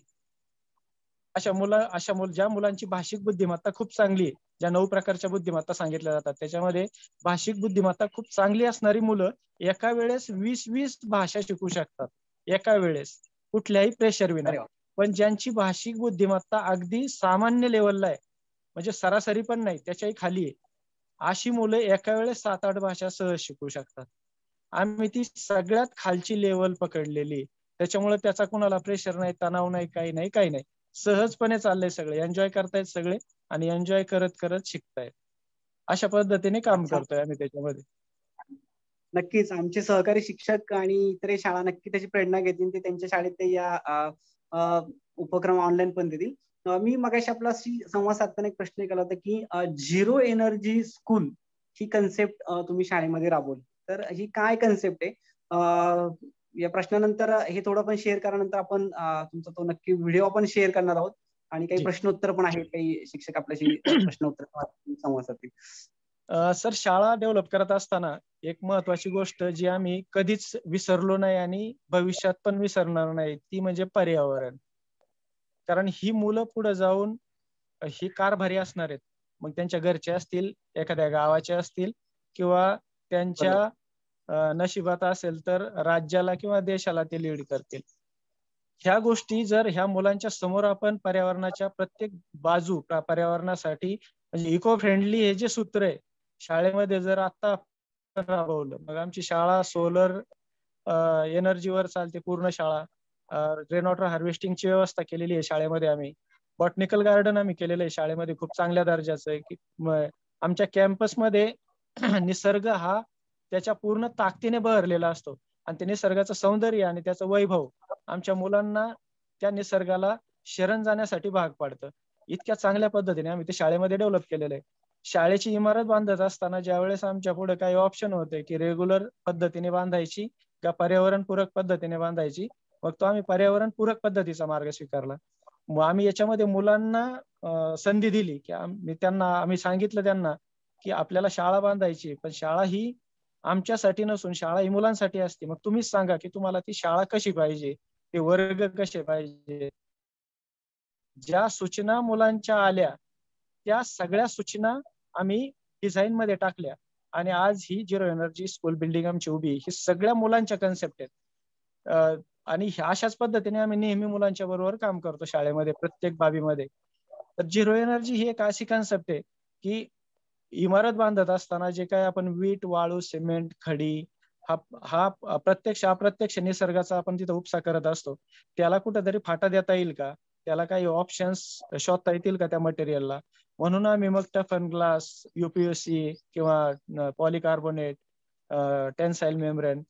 अशा मुला अशा मुल ज्या मुलांची भाषिक बुद्धिमत्ता खूप चांगली आहे ज्या नऊ प्रकारच्या बुद्धिमत्ता सांगितल्या जातात त्याच्यामध्ये भाषिक बुद्धिमत्ता खूप चांगली असणारी मुलं एका वेळेस वीस वीस भाषा शिकू शकतात. एका वेळेस. कुठल्याही प्रेशर विना. पण ज्यांची भाषिक बुद्धिमत्ता अगदी सामान्य लेवलला आहे म्हणजे सरासरी पण नाही त्याच्याही खाली आहे. अशी मुलं एका वेळेस सात आठ भाषा सहज शिकू शकतात. आम्ही ती सगळ्यात खालची लेवल पकडलेली त्याच्यामुळे त्याचा कुणाला प्रेशर नाही तणाव नाही काही नाही काही नाही. सहजपणे चाललंय सगळे एन्जॉय करतायत सगळे आणि एन्जॉय करत करत शिकतायत. अशा पद्धतीने काम करतोय आम्ही त्याच्यामध्ये. नक्कीच. आमचे सहकारी शिक्षक आणि इतर शाळा नक्की त्याची प्रेरणा घेतील. ते त्यांच्या शाळेत ते या उपक्रम ऑनलाईन पण देतील. मी मगाशी आपल्याशी संवाद साधताना एक प्रश्न केला होता की झिरो एनर्जी स्कूल ही कन्सेप्ट तुम्ही शाळेमध्ये राबवली. तर ही काय कन्सेप्ट आहे? या प्रश्नानंतर हे थोडं पण शेअर केल्यानंतर आपण तुमचा तो नक्की व्हिडिओ आपण शेअर करणार आहोत. आणि काही प्रश्नोत्तर पण आहेत काही शिक्षक आपल्याशी प्रश्नोत्तर संवाद साधतील. सर शाळा डेव्हलप करत असताना एक महत्वाची गोष्ट जी आम्ही कधीच विसरलो नाही आणि भविष्यात पण विसरणार नाही ती म्हणजे पर्यावरण. कारण ही मुलं पुढे जाऊन ही कारभारी असणार आहेत. मग त्यांच्या घरचे असतील एखाद्या गावाचे असतील किंवा त्यांच्या नशिबात असेल तर राज्याला किंवा देशाला ते लीड करतील. ह्या गोष्टी जर ह्या मुलांच्या समोर आपण पर्यावरणाच्या प्रत्येक बाजू पर्यावरणासाठी म्हणजे इको फ्रेंडली हे जे सूत्र आहे शाळेमध्ये जर आता राबवलं मग आमची शाळा सोलर एनर्जीवर चालते पूर्ण शाळा. रेन वॉटर हार्वेस्टिंगची व्यवस्था केलेली आहे शाळेमध्ये आम्ही. बॉटनिकल गार्डन आम्ही केलेलं आहे शाळेमध्ये खूप चांगल्या दर्जाचं आहे की आमच्या कॅम्पसमध्ये निसर्ग हा त्याच्या पूर्ण ताकदीने बहरलेला असतो. आणि ते निसर्गाचं सौंदर्य आणि त्याचं वैभव आमच्या मुलांना त्या निसर्गाला शरण जाण्यासाठी भाग पाडतं. इतक्या चांगल्या पद्धतीने आम्ही ते शाळेमध्ये डेव्हलप केलेलं आहे. शाळेची इमारत बांधत असताना ज्या वेळेस आमच्या पुढे काही ऑप्शन होते की रेग्युलर पद्धतीने बांधायची का पर्यावरणपूरक पद्धतीने बांधायची मग तो आम्ही पर्यावरणपूरक पद्धतीचा मार्ग स्वीकारला. मग आम्ही याच्यामध्ये मुलांना संधी दिली की आम्ही त्यांना आम्ही सांगितलं त्यांना की आपल्याला शाळा बांधायची पण शाळा ही आमच्यासाठी नसून शाळा ही मुलांसाठी असते. मग तुम्हीच सांगा की तुम्हाला ती शाळा कशी पाहिजे? ते वर्ग कसे पाहिजे? ज्या सूचना मुलांच्या आल्या त्या सगळ्या सूचना आम्ही डिझाईन मध्ये टाकल्या. आणि आज ही झिरो एनर्जी स्कूल बिल्डिंग आमची उभी ही सगळ्या मुलांच्या कन्सेप्ट आहेत. आणि अशाच पद्धतीने आम्ही नेहमी मुलांच्या बरोबर काम करतो शाळेमध्ये प्रत्येक बाबीमध्ये. तर झिरो एनर्जी ही एक अशी कन्सेप्ट आहे की इमारत बांधत असताना जे काय आपण वीट वाळू सिमेंट खडी हा हा प्रत्यक्ष अप्रत्यक्ष निसर्गाचा आपण तिथं उपसा करत असतो. त्याला कुठेतरी फाटा देता येईल का? त्याला काही ऑप्शन्स शोधता येतील का त्या मटेरियलला म्हणून आम्ही मग टफन ग्लास युपीएससी किंवा पॉलिकार्बोनेट टेन्साईल मेम्ब्रेन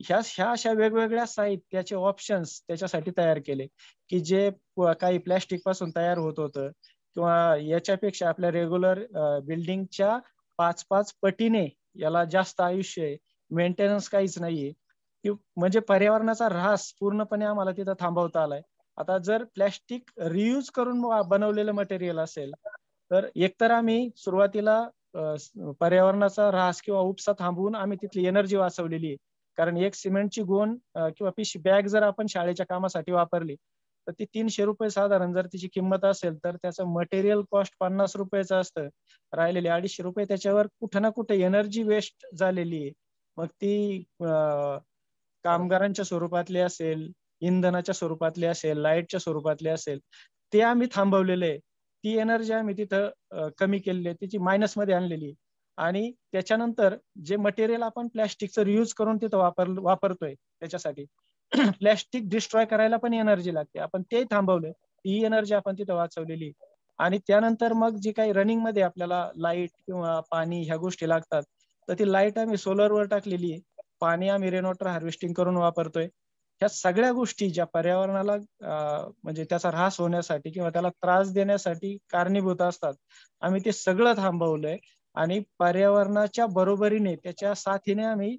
ह्या ह्या अशा वेगवेगळ्या साहित्याचे ऑप्शन्स त्याच्यासाठी तयार केले की जे काही प्लॅस्टिकपासून तयार होत होतं किंवा याच्यापेक्षा आपल्या रेग्युलर बिल्डिंगच्या पाच पाच पटीने याला जास्त आयुष्य आहे. मेंटेनन्स काहीच नाहीये. की म्हणजे पर्यावरणाचा ऱ्हास पूर्णपणे आम्हाला तिथं थांबवता आलाय. आता जर प्लॅस्टिक रियूज करून बनवलेलं मटेरियल असेल तर एकतर आम्ही सुरुवातीला पर्यावरणाचा ऱ्हास किंवा उपसा थांबवून आम्ही तिथली एनर्जी वाचवलेली आहे. कारण एक सिमेंटची गोण किंवा पिशी बॅग जर आपण शाळेच्या कामासाठी वापरली तर ती तीनशे रुपये साधारण जर तिची किंमत असेल तर त्याचं मटेरियल कॉस्ट पन्नास रुपयाचं असतं. राहिलेले अडीचशे रुपये त्याच्यावर कुठं ना कुठे एनर्जी वेस्ट झालेली आहे. मग ती कामगारांच्या स्वरूपातली असेल इंधनाच्या स्वरूपातली असेल लाईटच्या स्वरूपातली असेल ते आम्ही थांबवलेले आहे. ती एनर्जी आम्ही तिथं कमी केलेली आहे. तिची मायनसमध्ये आणलेली आणि त्याच्यानंतर जे मटेरियल आपण प्लॅस्टिकचं रियूज करून तिथं वापर वापरतोय त्याच्यासाठी प्लॅस्टिक डिस्ट्रॉय करायला पण एनर्जी लागते. आपण ते थांबवलं ही एनर्जी आपण तिथं वाचवलेली आणि त्यानंतर मग जी काही रनिंगमध्ये आपल्याला लाइट किंवा पाणी ह्या गोष्टी लागतात तर ती लाइट आम्ही सोलरवर टाकलेली आहे. पाणी आम्ही रेन वॉटर हार्वेस्टिंग करून वापरतोय. ह्या सगळ्या गोष्टी ज्या पर्यावरणाला म्हणजे त्याचा ऱ्हास होण्यासाठी किंवा त्याला त्रास देण्यासाठी कारणीभूत असतात आम्ही ते सगळं थांबवलंय आणि पर्यावरणाच्या बरोबरीने त्याच्या साथीने आम्ही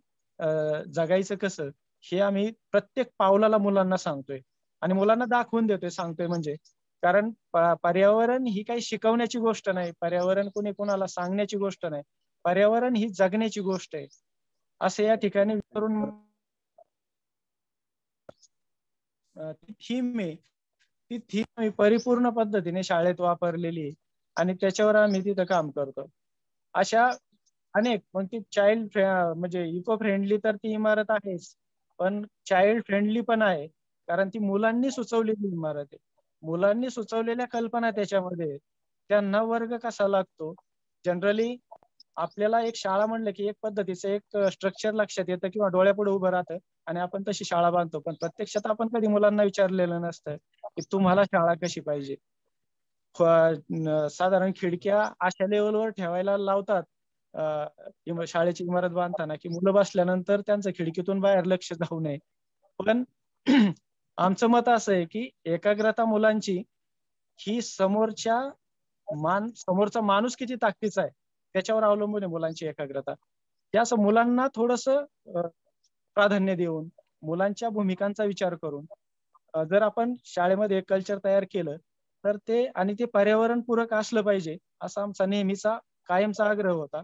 जगायचं कसं हे आम्ही प्रत्येक पावलाला मुलांना सांगतोय. आणि मुलांना दाखवून देतोय सांगतोय म्हणजे. कारण पर्यावरण ही काही शिकवण्याची गोष्ट नाही पर्यावरण कोणी कोणाला सांगण्याची गोष्ट नाही. पर्यावरण ही जगण्याची गोष्ट आहे. असं या ठिकाणी विचारून ती थीम आहे. ती थीम आम्ही परिपूर्ण पद्धतीने शाळेत वापरलेली आहे आणि त्याच्यावर आम्ही तिथं काम करतो. अशा अनेक मग ती चाइल्ड म्हणजे इको फ्रेंडली तर ती इमारत आहेच पण चाइल्ड फ्रेंडली पण आहे कारण ती मुलांनी सुचवलेली इमारत आहे. मुलांनी सुचवलेल्या कल्पना त्याच्यामध्ये त्यांना वर्ग कसा लागतो? जनरली आपल्याला एक शाळा म्हणलं की एक पद्धतीचं एक स्ट्रक्चर लक्षात येतं किंवा डोळ्यापुढे उभं राहतं आणि आपण तशी शाळा बांधतो. पण प्रत्यक्षात आपण कधी मुलांना विचारलेलं नसतं की तुम्हाला शाळा कशी पाहिजे? साधारण खिडक्या अशा लेवलवर ठेवायला लावतात. शाळेची इमारत बांधताना की मुलं बसल्यानंतर त्यांचं खिडकीतून बाहेर लक्ष जाऊ नये. पण आमचं मत असं आहे की एकाग्रता मुलांची ही समोरच्या मान समोरचा माणूस किती ताकदीचा आहे त्याच्यावर अवलंबून आहे मुलांची एकाग्रता. त्या मुलांना थोडस प्राधान्य देऊन मुलांच्या भूमिकांचा विचार करून जर आपण शाळेमध्ये कल्चर तयार केलं तर ते आणि ते पर्यावरणपूरक असलं पाहिजे असा आमचा नेहमीचा कायमचा आग्रह होता.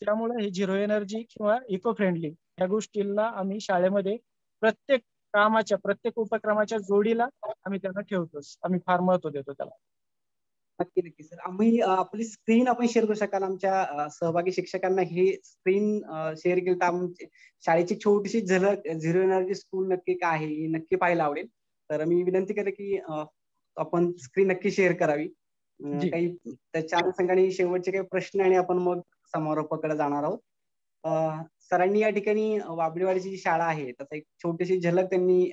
त्यामुळे हे झिरो एनर्जी किंवा इको फ्रेंडली या गोष्टीला आम्ही शाळेमध्ये प्रत्येक कामाच्या प्रत्येक उपक्रमाच्या जोडीला आम्ही त्यांना ठेवतोच. आम्ही फार महत्त्व देतो त्याला. नक्की नक्की. सर आम्ही आपली स्क्रीन आपण शेअर करू शकाल? आमच्या सहभागी शिक्षकांना ही स्क्रीन शेअर केली तर आमची शाळेची छोटीशी झलक झिरो एनर्जी स्कूल नक्की काय आहे नक्की पाहायला आवडेल. तर मी विनंती करते की आपण स्क्रीन नक्की शेअर करावी. काही त्याच्या अनुषंगाने शेवटचे काही प्रश्न आणि आपण मग समारोपाकडे जाणार आहोत. सरांनी या ठिकाणी वाबडीवाडीची जी शाळा आहे त्याचा एक छोटीशी झलक त्यांनी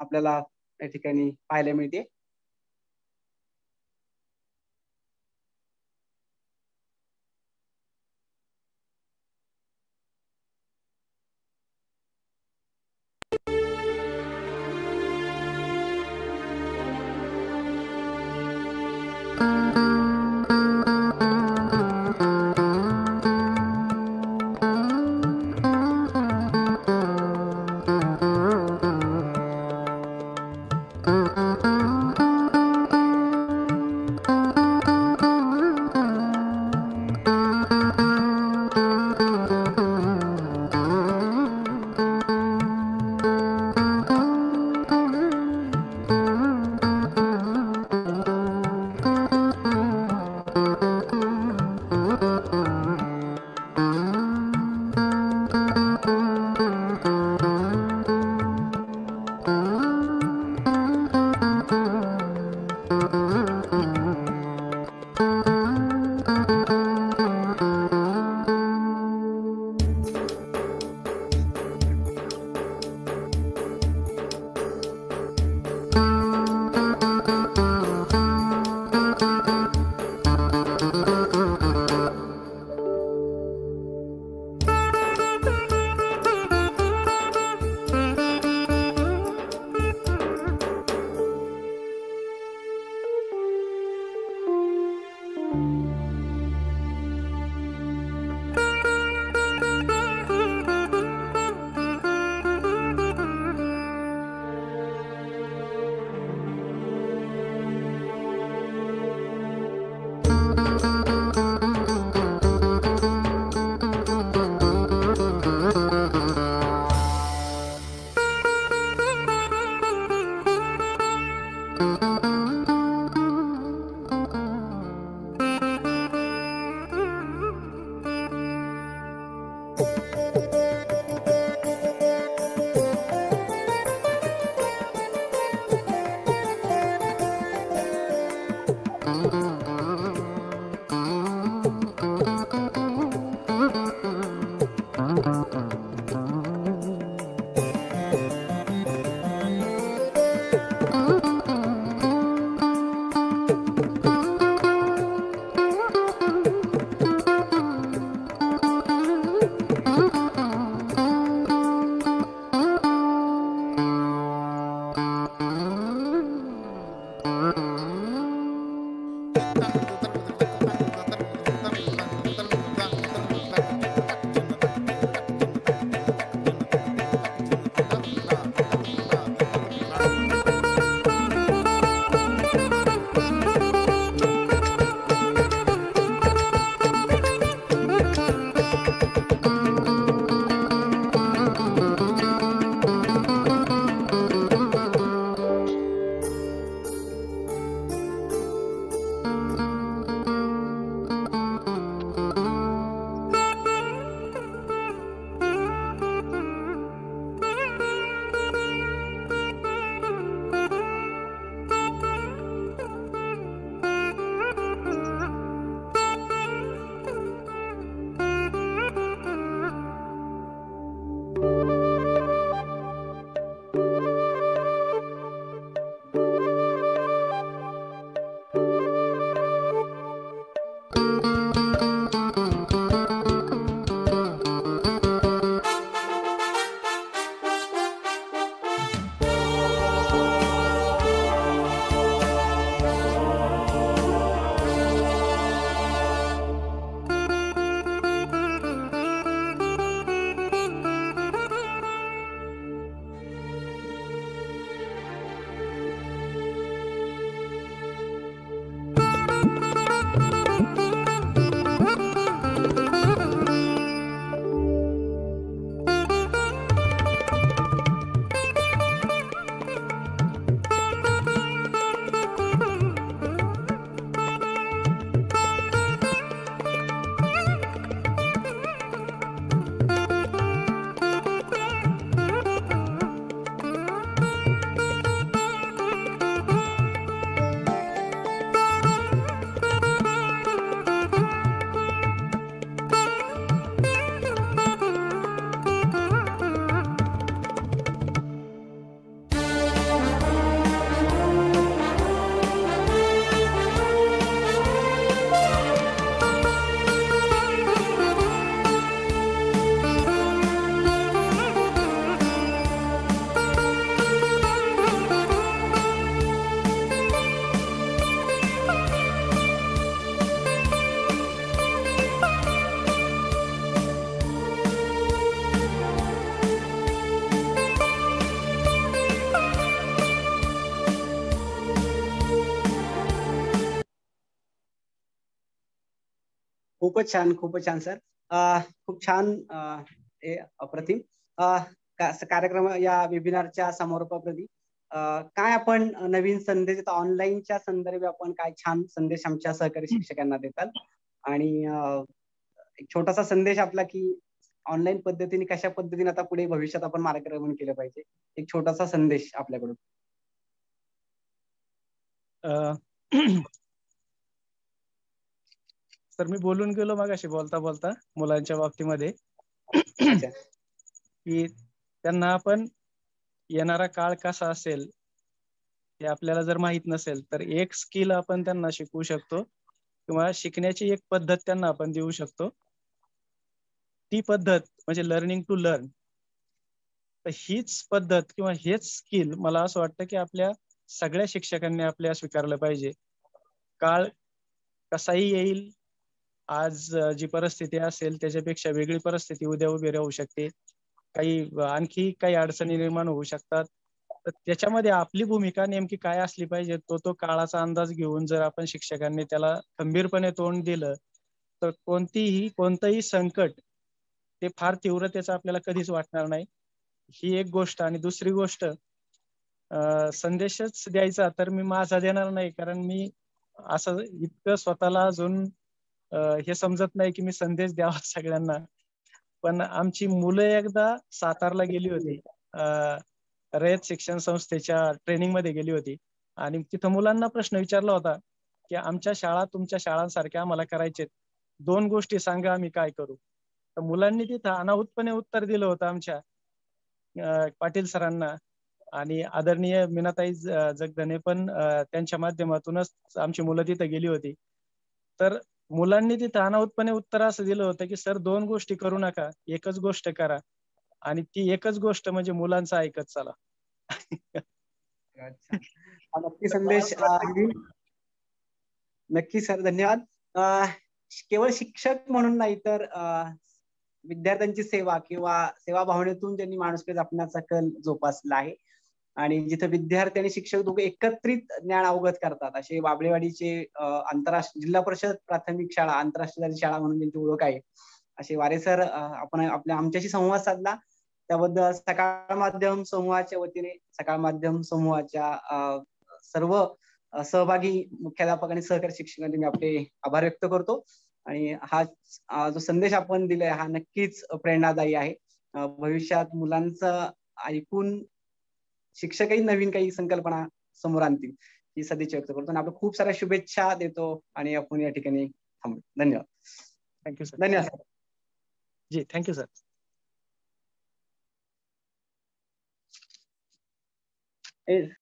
आपल्याला या ठिकाणी पाहायला मिळते. खूपच छान खूपच छान सर. खूप छान अप्रतिम. कार्यक्रम या वेबिनारच्या समारोपाप्रती काय आपण नवीन संदेश ऑनलाईनच्या संदर्भात आपण काय छान संदेश आमच्या सहकारी शिक्षकांना देतात. आणि एक छोटासा संदेश आपला की ऑनलाईन पद्धतीने कशा पद्धतीने आता पुढे भविष्यात आपण मार्गक्रमण केलं पाहिजे एक छोटासा संदेश आपल्याकडून. तर मी बोलून गेलो मग अशी बोलता बोलता मुलांच्या बाबतीमध्ये. की त्यांना आपण येणारा काळ कसा असेल हे आपल्याला जर माहीत नसेल तर एक स्किल आपण त्यांना शिकवू शकतो किंवा शिकण्याची एक पद्धत त्यांना आपण देऊ शकतो. ती पद्धत म्हणजे लर्निंग टू लर्न तर हीच पद्धत किंवा हेच स्किल मला असं वाटतं की आपल्या सगळ्या शिक्षकांनी आपल्या स्वीकारलं पाहिजे. काळ कसाही येईल आज जी परिस्थिती असेल त्याच्यापेक्षा वेगळी परिस्थिती उद्या उभी राहू शकते. काही आणखी काही अडचणी निर्माण होऊ शकतात. तर त्याच्यामध्ये आपली भूमिका नेमकी काय असली पाहिजे तो तो काळाचा अंदाज घेऊन जर आपण शिक्षकांनी त्याला खंबीरपणे तोंड दिलं तर कोणतीही कोणतंही संकट ते फार तीव्रतेचं आपल्याला कधीच वाटणार नाही. ही एक गोष्ट. आणि दुसरी गोष्ट संदेशच द्यायचा तर मी माझा देणार नाही. कारण मी असं इतकं स्वतःला अजून हे समजत नाही की मी संदेश द्यावा सगळ्यांना. पण आमची मुलं एकदा सातारला गेली होती. रयत शिक्षण संस्थेच्या ट्रेनिंगमध्ये गेली होती. आणि तिथं मुलांना प्रश्न विचारला होता की आमच्या शाळा तुमच्या शाळांसारख्या आम्हाला करायचे दोन गोष्टी सांगा आम्ही काय करू. तर मुलांनी तिथं अनाहूतपणे उत्तर दिलं होतं आमच्या पाटील सरांना. आणि आदरणीय मीनाताई जगधने पण त्यांच्या माध्यमातूनच आमची मुलं तिथं गेली होती. तर मुलांनी तिथं अनाहूतपणे उत्तर असं दिलं होतं की सर दोन गोष्टी करू नका. एकच गोष्ट करा. आणि ती एकच गोष्ट म्हणजे मुलांचं ऐकत चला. नक्की संदेश नक्की सर धन्यवाद. केवळ शिक्षक म्हणून नाही तर विद्यार्थ्यांची सेवा किंवा सेवा भावनेतून त्यांनी माणूस जपण्याचा कल जोपासला आहे. आणि जिथे विद्यार्थी आणि शिक्षक दोघे एकत्रित ज्ञान अवगत करतात असे बाबळेवाडीचे आंतरराष्ट्रीय जिल्हा परिषद प्राथमिक शाळा आंतरराष्ट्रीय शाळा म्हणून त्यांची ओळख आहे असे वारे सर आपण आपल्या आमच्याशी संवाद साधला. त्याबद्दल सकाळ माध्यम समूहाच्या वतीने सकाळ माध्यम समूहाच्या सर्व सहभागी मुख्याध्यापक आणि सहकारी शिक्षकांनी मी आपले आभार व्यक्त करतो. आणि हा जो संदेश आपण दिलाय हा नक्कीच प्रेरणादायी आहे. भविष्यात मुलांचं ऐकून शिक्षकही नवीन काही संकल्पना समोर आणतील ही सदिच्छा व्यक्त करतो. आणि आपण खूप साऱ्या शुभेच्छा देतो आणि आपण या ठिकाणी थांबू. धन्यवाद. थँक्यू सर धन्यवाद जी थँक्यू सर